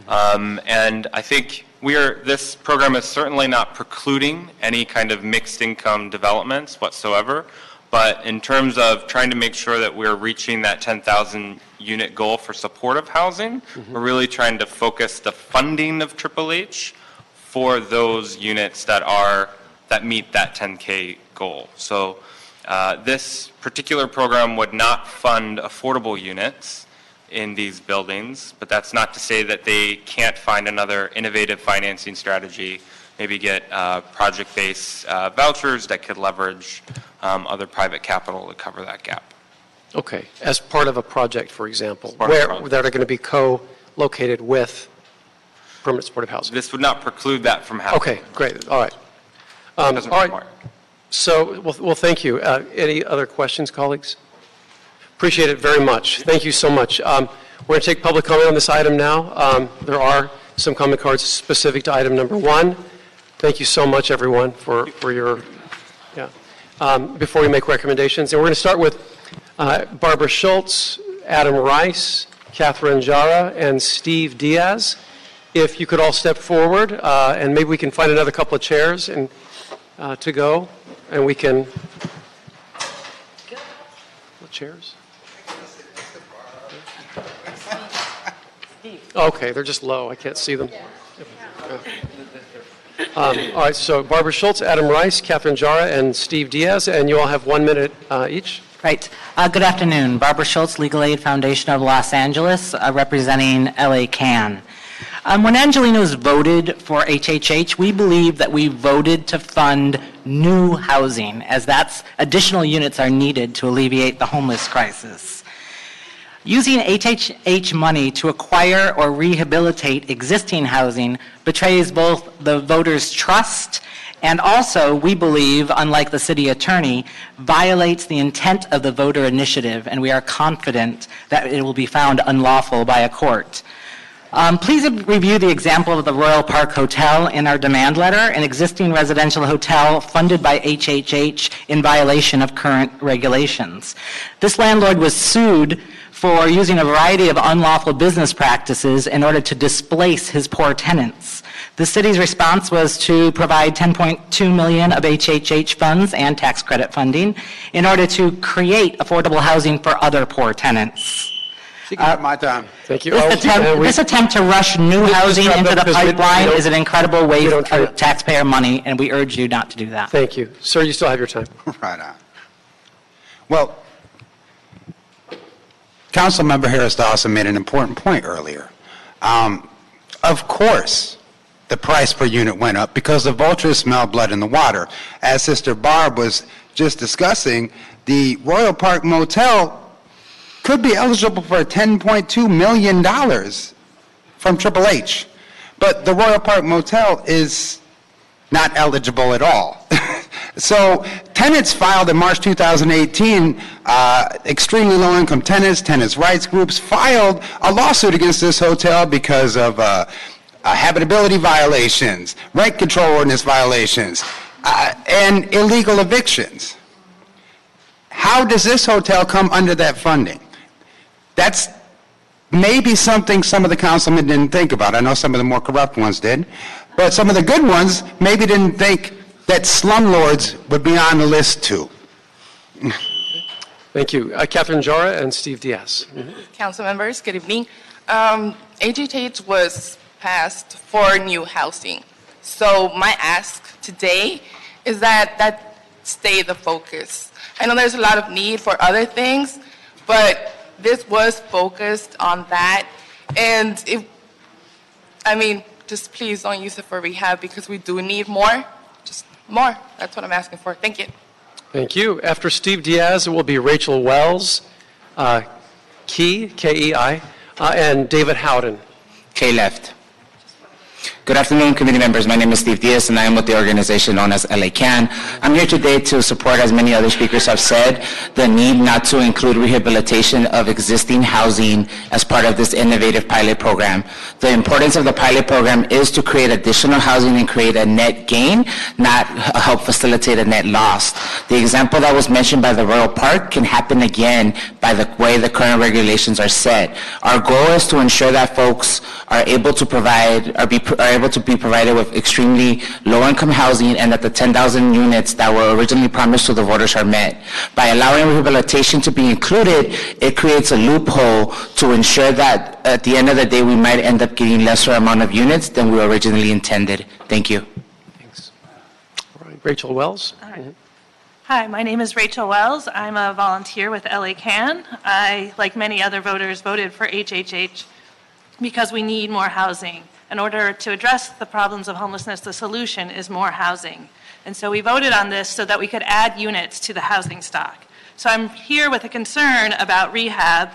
Um, And I think we are, this program is certainly not precluding any kind of mixed income developments whatsoever, But in terms of trying to make sure that we're reaching that 10,000 unit goal for supportive housing, we're really trying to focus the funding of Triple H for those units that are, that meet that 10K goal. So uh, this particular program would not fund affordable units in these buildings, but that's not to say that they can't find another innovative financing strategy, maybe get uh, project-based uh, vouchers that could leverage um, other private capital to cover that gap. Okay, as part of a project, for example, part of a where, that are going to be co-located with permanent supportive housing? This would not preclude that from happening. Okay, great, all right. Um, All right, require. so, well, well, thank you. Uh, Any other questions, colleagues? Appreciate it very much. Thank you so much. Um, We're going to take public comment on this item now. Um, There are some comment cards specific to item number one. Thank you so much, everyone, for, for your, yeah. Um, Before we make recommendations, and we're going to start with uh, Barbara Schultz, Adam Rice, Catherine Jara, and Steve Diaz. If you could all step forward, uh, and maybe we can find another couple of chairs and, uh, to go, and we can, what chairs? Okay, they're just low, I can't see them. Um, All right, so Barbara Schultz, Adam Rice, Catherine Jara, and Steve Diaz, and you all have one minute uh, each. Right. Uh, Good afternoon. Barbara Schultz, Legal Aid Foundation of Los Angeles, uh, representing LA CAN. Um, When Angelenos voted for HHH, we believe that we voted to fund new housing, as that's, additional units are needed to alleviate the homeless crisis. Using HHH money to acquire or rehabilitate existing housing betrays both the voters' trust and also, we believe, unlike the city attorney, violates the intent of the voter initiative, and we are confident that it will be found unlawful by a court. Um, Please review the example of the Royal Park Hotel in our demand letter, an existing residential hotel funded by HHH in violation of current regulations. This landlord was sued for using a variety of unlawful business practices in order to displace his poor tenants. The city's response was to provide 10.2 million of HHH funds and tax credit funding in order to create affordable housing for other poor tenants. My time. Thank you. This Oh, attempt, this attempt to rush new housing into the because we- we pipeline is an incredible waste of taxpayer money, and we urge you not to do that. Thank you. Sir, you still have your time. Right on. Well, Councilmember Harris Dawson made an important point earlier. Um, Of course, the price per unit went up because the vultures smell blood in the water. As Sister Barb was just discussing, the Royal Park Motel could be eligible for $10.2 million from Triple H. But the Royal Park Motel is not eligible at all. So tenants filed in March 2018, uh, extremely low-income tenants, tenants' rights groups filed a lawsuit against this hotel because of uh, uh, habitability violations, rent control ordinance violations, uh, and illegal evictions. How does this hotel come under that funding? That's maybe something some of the councilmen didn't think about. I know some of the more corrupt ones did. But some of the good ones maybe didn't think that slumlords would be on the list too. Thank you. Uh, Catherine Jara and Steve Diaz. Council members, good evening. Um, was passed for new housing. So my ask today is that that stay the focus. I know there's a lot of need for other things, but this was focused on that. And if, I mean, just please don't use it for rehab because we do need more. Just more. That's what I'm asking for. Thank you. Thank you. After Steve Diaz, it will be Rachel Wells, uh, Key, K-E-I, uh, and David Howden. K left. Good afternoon, committee members. My name is Steve Diaz, and I am with the organization known as LA CAN. I'm here today to support, as many other speakers have said, the need not to include rehabilitation of existing housing as part of this innovative pilot program. The importance of the pilot program is to create additional housing and create a net gain, not help facilitate a net loss. The example that was mentioned by the Royal Park can happen again by the way the current regulations are set. Our goal is to ensure that folks are able to provide, or be, are able to be provided with extremely low-income housing and that the 10,000 units that were originally promised to the voters are met. By allowing rehabilitation to be included, it creates a loophole to ensure that at the end of the day, we might end up getting lesser amount of units than we originally intended. Thank you. All right, Rachel Wells? Hi, my name is Rachel Wells. I'm a volunteer with LA Can. I, like many other voters, voted for HHH because we need more housing. In order to address the problems of homelessness, the solution is more housing. And so we voted on this so that we could add units to the housing stock. So I'm here with a concern about rehab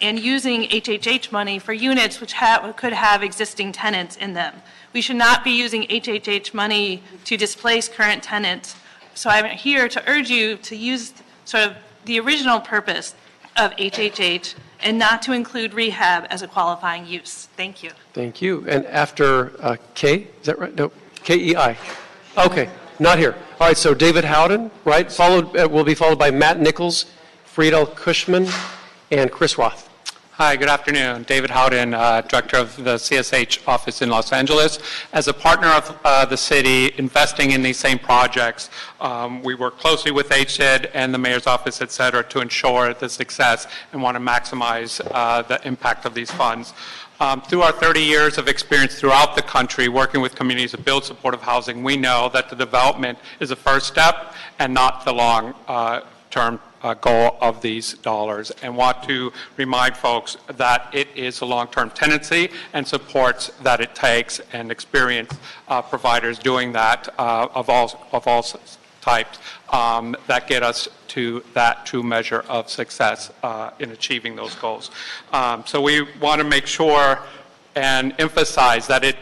and using HHH money for units which ha- could have existing tenants in them. We should not be using HHH money to displace current tenants. So I'm here to urge you to use sort of the original purpose of HHH and not to include rehab as a qualifying use. Thank you. Thank you. And after uh, K, is that right? No, K-E-I. Okay, not here. All right, so David Howden, right, followed, uh, will be followed by Matt Nichols, Friedel Cushman, and Chris Roth. Hi, good afternoon. David Howden, uh, Director of the CSH office in Los Angeles. As a partner of uh, the city investing in these same projects, um, we work closely with HCID and the mayor's office, et cetera, to ensure the success and want to maximize uh, the impact of these funds. Um, through our 30 years of experience throughout the country working with communities to build supportive housing, we know that the development is a first step and not the long uh, term uh, goal of these dollars and want to remind folks that it is a long-term tendency and supports that it takes and experienced uh, providers doing that uh, of all of all types um, that get us to that true measure of success uh, in achieving those goals. Um, so we want to make sure and emphasize that it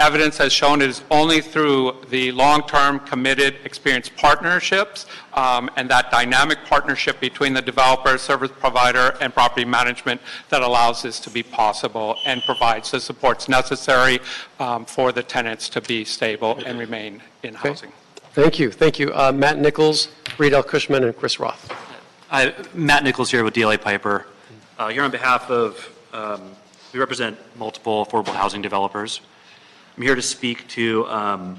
evidence has shown it is only through the long-term committed experienced partnerships um, and that dynamic partnership between the developer, service provider, and property management that allows this to be possible and provides the supports necessary um, for the tenants to be stable and remain in housing. Thank you, thank you. Uh, Matt Nichols, Friedel Cushman, and Chris Roth. Hi, Matt Nichols here with DLA Piper. Uh, here on behalf of, um, we represent multiple affordable housing developers. I'm here to speak to um,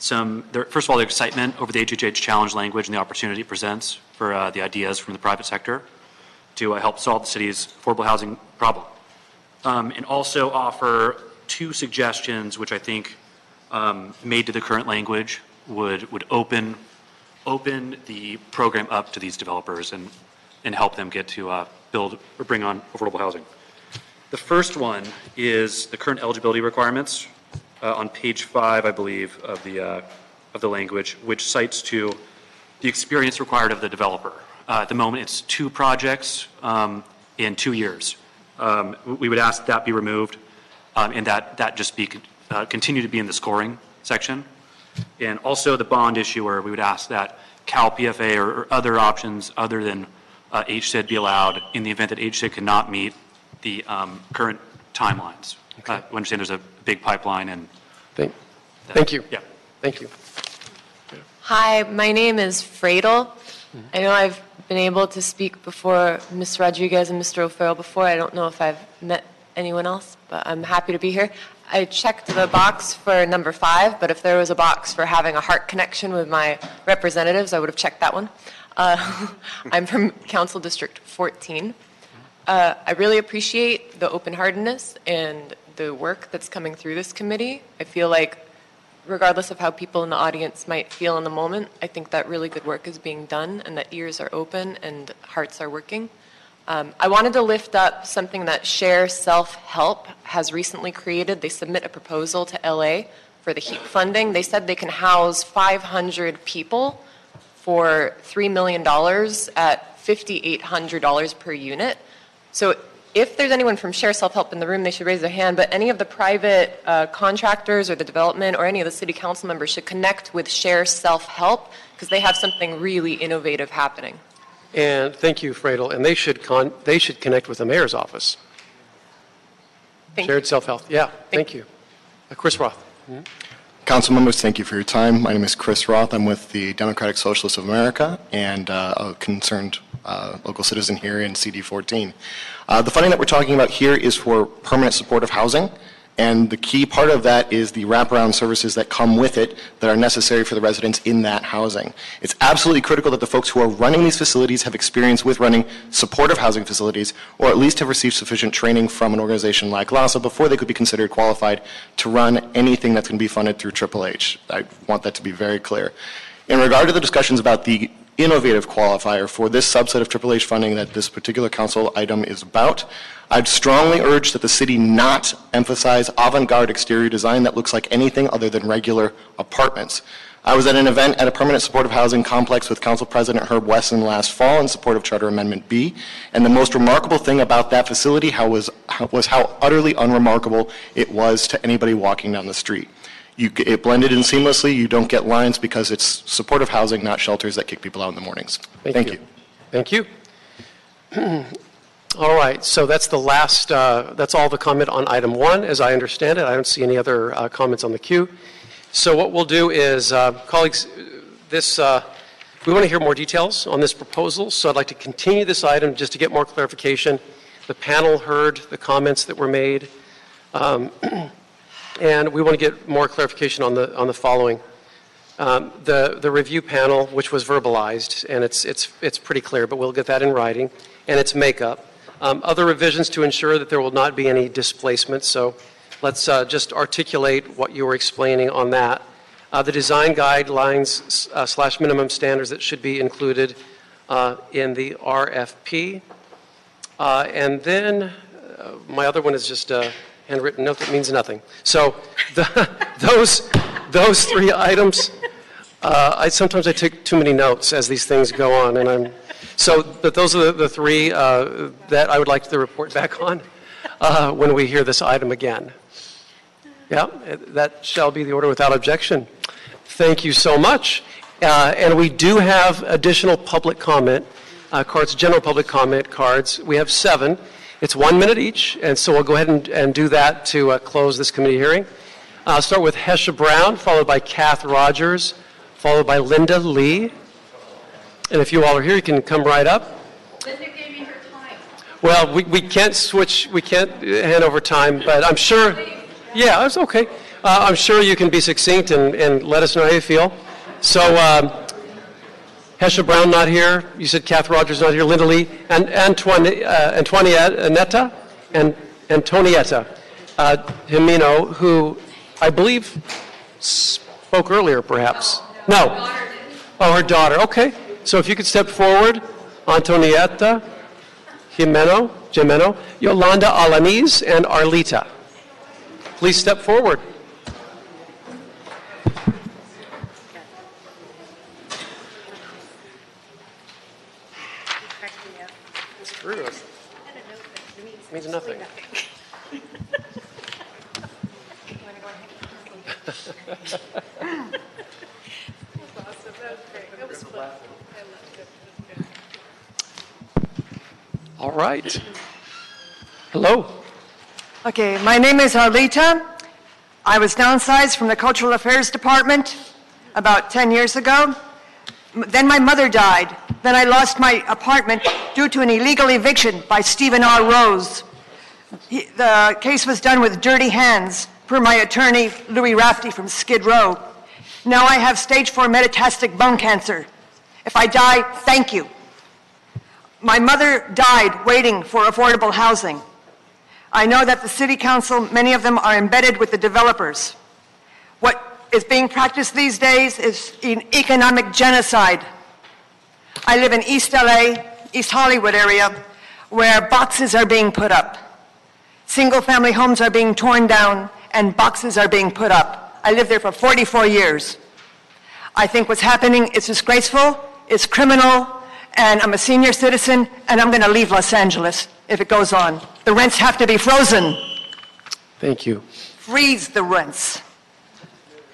some, first of all, the excitement over the HHH challenge language and the opportunity it presents for uh, the ideas from the private sector to uh, help solve the city's affordable housing problem. Um, and also offer two suggestions which I think um, made to the current language would, would open, open the program up to these developers and, and help them get to uh, build or bring on affordable housing. The first one is the current eligibility requirements uh, on page five, I believe, of the, uh, of the language, which cites to the experience required of the developer. Uh, at the moment, it's two projects um, in two years. Um, we would ask that be removed um, and that, that just be, uh, continue to be in the scoring section. And also the bond issuer, we would ask that Cal PFA or, or other options other than uh, HCID be allowed in the event that HCID cannot meet the um, current timelines. Uh, we understand there's a big pipeline and. Thank, thank you. Yeah. Thank you. Hi, my name is Fradel. I know I've been able to speak before Ms. Rodriguez and Mr. O'Farrell before. I don't know if I've met anyone else, but I'm happy to be here. I checked the box for number five, but if there was a box for having a heart connection with my representatives, I would have checked that one. Uh, I'm from Council District 14. Uh, I really appreciate the open-heartedness and the work that's coming through this committee. I feel like, regardless of how people in the audience might feel in the moment, I think that really good work is being done and that ears are open and hearts are working. Um, I wanted to lift up something that Share Self Help has recently created. They submit a proposal to LA for the HEAP funding. They said they can house 500 people for $3 million at $5,800 per unit. So if there's anyone from Share Self Help in the room, they should raise their hand. But any of the private uh, contractors or the development or any of the city council members should connect with Share Self Help because they have something really innovative happening. And thank you, Fradel. And they should con, they should connect with the mayor's office. Thank Shared self-help. Yeah, thank you. Uh, Chris Roth. Council members, thank you for your time. My name is Chris Roth. I'm with the Democratic Socialists of America and uh, a concerned uh, local citizen here in CD14. Uh, the funding that we're talking about here is for permanent supportive housing, And the key part of that is the wraparound services that come with it that are necessary for the residents in that housing. It's absolutely critical that the folks who are running these facilities have experience with running supportive housing facilities or at least have received sufficient training from an organization like LAHSA before they could be considered qualified to run anything that's going to be funded through Triple H. I want that to be very clear. In regard to the discussions about the innovative qualifier for this subset of Triple H funding that this particular council item is about, I'd strongly urge that the city not emphasize avant-garde exterior design that looks like anything other than regular apartments. I was at an event at a permanent supportive housing complex with Council President Herb Wesson last fall in support of Charter Amendment B, and the most remarkable thing about that facility how was, how, was how utterly unremarkable it was to anybody walking down the street. You, it blended in seamlessly. You don't get lines because it's supportive housing, not shelters that kick people out in the mornings. Thank, you. Thank you. All right, so that's the last, uh, that's all the comment on item one, as I understand it. I don't see any other uh, comments on the queue. So what we'll do is, uh, colleagues, this, uh, we want to hear more details on this proposal, so I'd like to continue this item just to get more clarification. The panel heard the comments that were made, um, and we want to get more clarification on the, on the following. Um, the, the review panel, which was verbalized, and it's, it's, it's pretty clear, but we'll get that in writing, and its makeup. Um, other revisions to ensure that there will not be any displacement. So let's uh, just articulate what you were explaining on that. Uh, the design guidelines uh, slash minimum standards that should be included uh, in the RFP. Uh, and then uh, my other one is just handwritten note that means nothing. So the, those, those three items, I, sometimes I take too many notes as these things go on, and I'm so, but those are the, the three uh, that I would like to report back on uh, when we hear this item again. Yeah, that shall be the order without objection. Thank you so much. Uh, and we do have additional public comment uh, cards, general public comment cards. We have seven. It's one minute each, and so we'll go ahead and, and do that to uh, close this committee hearing. I'll start with Hesha Brown, followed by Kath Rogers, followed by Linda Lee, and if you all are here, you can come right up. Linda gave me her time. Well, we, we can't switch, we can't hand over time, but I'm sure, yeah, it's okay. Uh, I'm sure you can be succinct and, and let us know how you feel. So, um, Hesha Brown not here. You said Kath Rogers not here. Linda Lee and Antoine, uh, Antonietta and Antonietta uh, Jimeno, who I believe spoke earlier, perhaps. No. Oh, her daughter. Okay. So if you could step forward, Antonietta Jimeno, Jimeno, Yolanda Alaniz, and Arlita. Please step forward. Screw us. Means nothing. All right. Hello. Okay, my name is Arlita. I was downsized from the Cultural Affairs Department about 10 years ago. Then my mother died. Then I lost my apartment due to an illegal eviction by Stephen R. Rose. He, the case was done with dirty hands, per my attorney, Louis Rafty from Skid Row. Now I have stage 4 metastatic bone cancer. If I die, thank you. My mother died waiting for affordable housing. I know that the city council, many of them are embedded with the developers. What is being practiced these days is an economic genocide. I live in East LA, East Hollywood area, where boxes are being put up. Single family homes are being torn down and boxes are being put up. I lived there for 44 years. I think what's happening is disgraceful, it's criminal, and I'm a senior citizen, and I'm going to leave Los Angeles if it goes on. The rents have to be frozen. Thank you. Freeze the rents.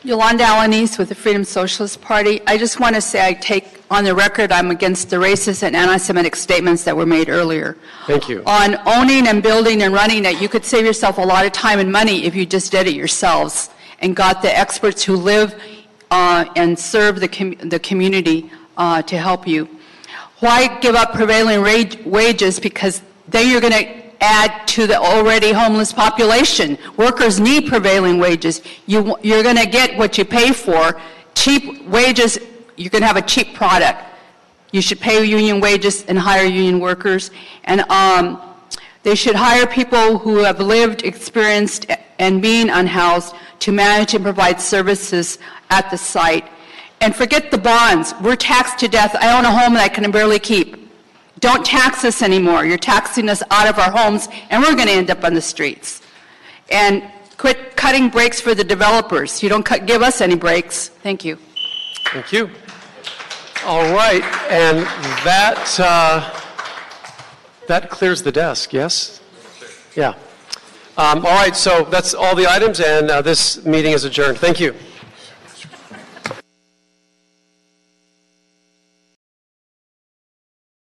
Yolanda Alaniz with the Freedom Socialist Party. I just want to say I take on the record I'm against the racist and anti-Semitic statements that were made earlier. Thank you. On owning and building and running it, you could save yourself a lot of time and money if you just did it yourselves and got the experts who live uh, and serve the, com- the community uh, to help you. Why give up prevailing wages? Because then you're going to add to the already homeless population. Workers need prevailing wages. You, you're going to get what you pay for. Cheap wages, you're going to have a cheap product. You should pay union wages and hire union workers. And um, they should hire people who have lived, experienced, and been unhoused to manage and provide services at the site. And forget the bonds. We're taxed to death. I own a home that I can barely keep. Don't tax us anymore. You're taxing us out of our homes, and we're going to end up on the streets. And quit cutting breaks for the developers. You don't cut, give us any breaks. Thank you. Thank you. All right, and that, uh, that clears the desk, yes? Yeah. Um, All right, so that's all the items, and uh, this meeting is adjourned. Thank you.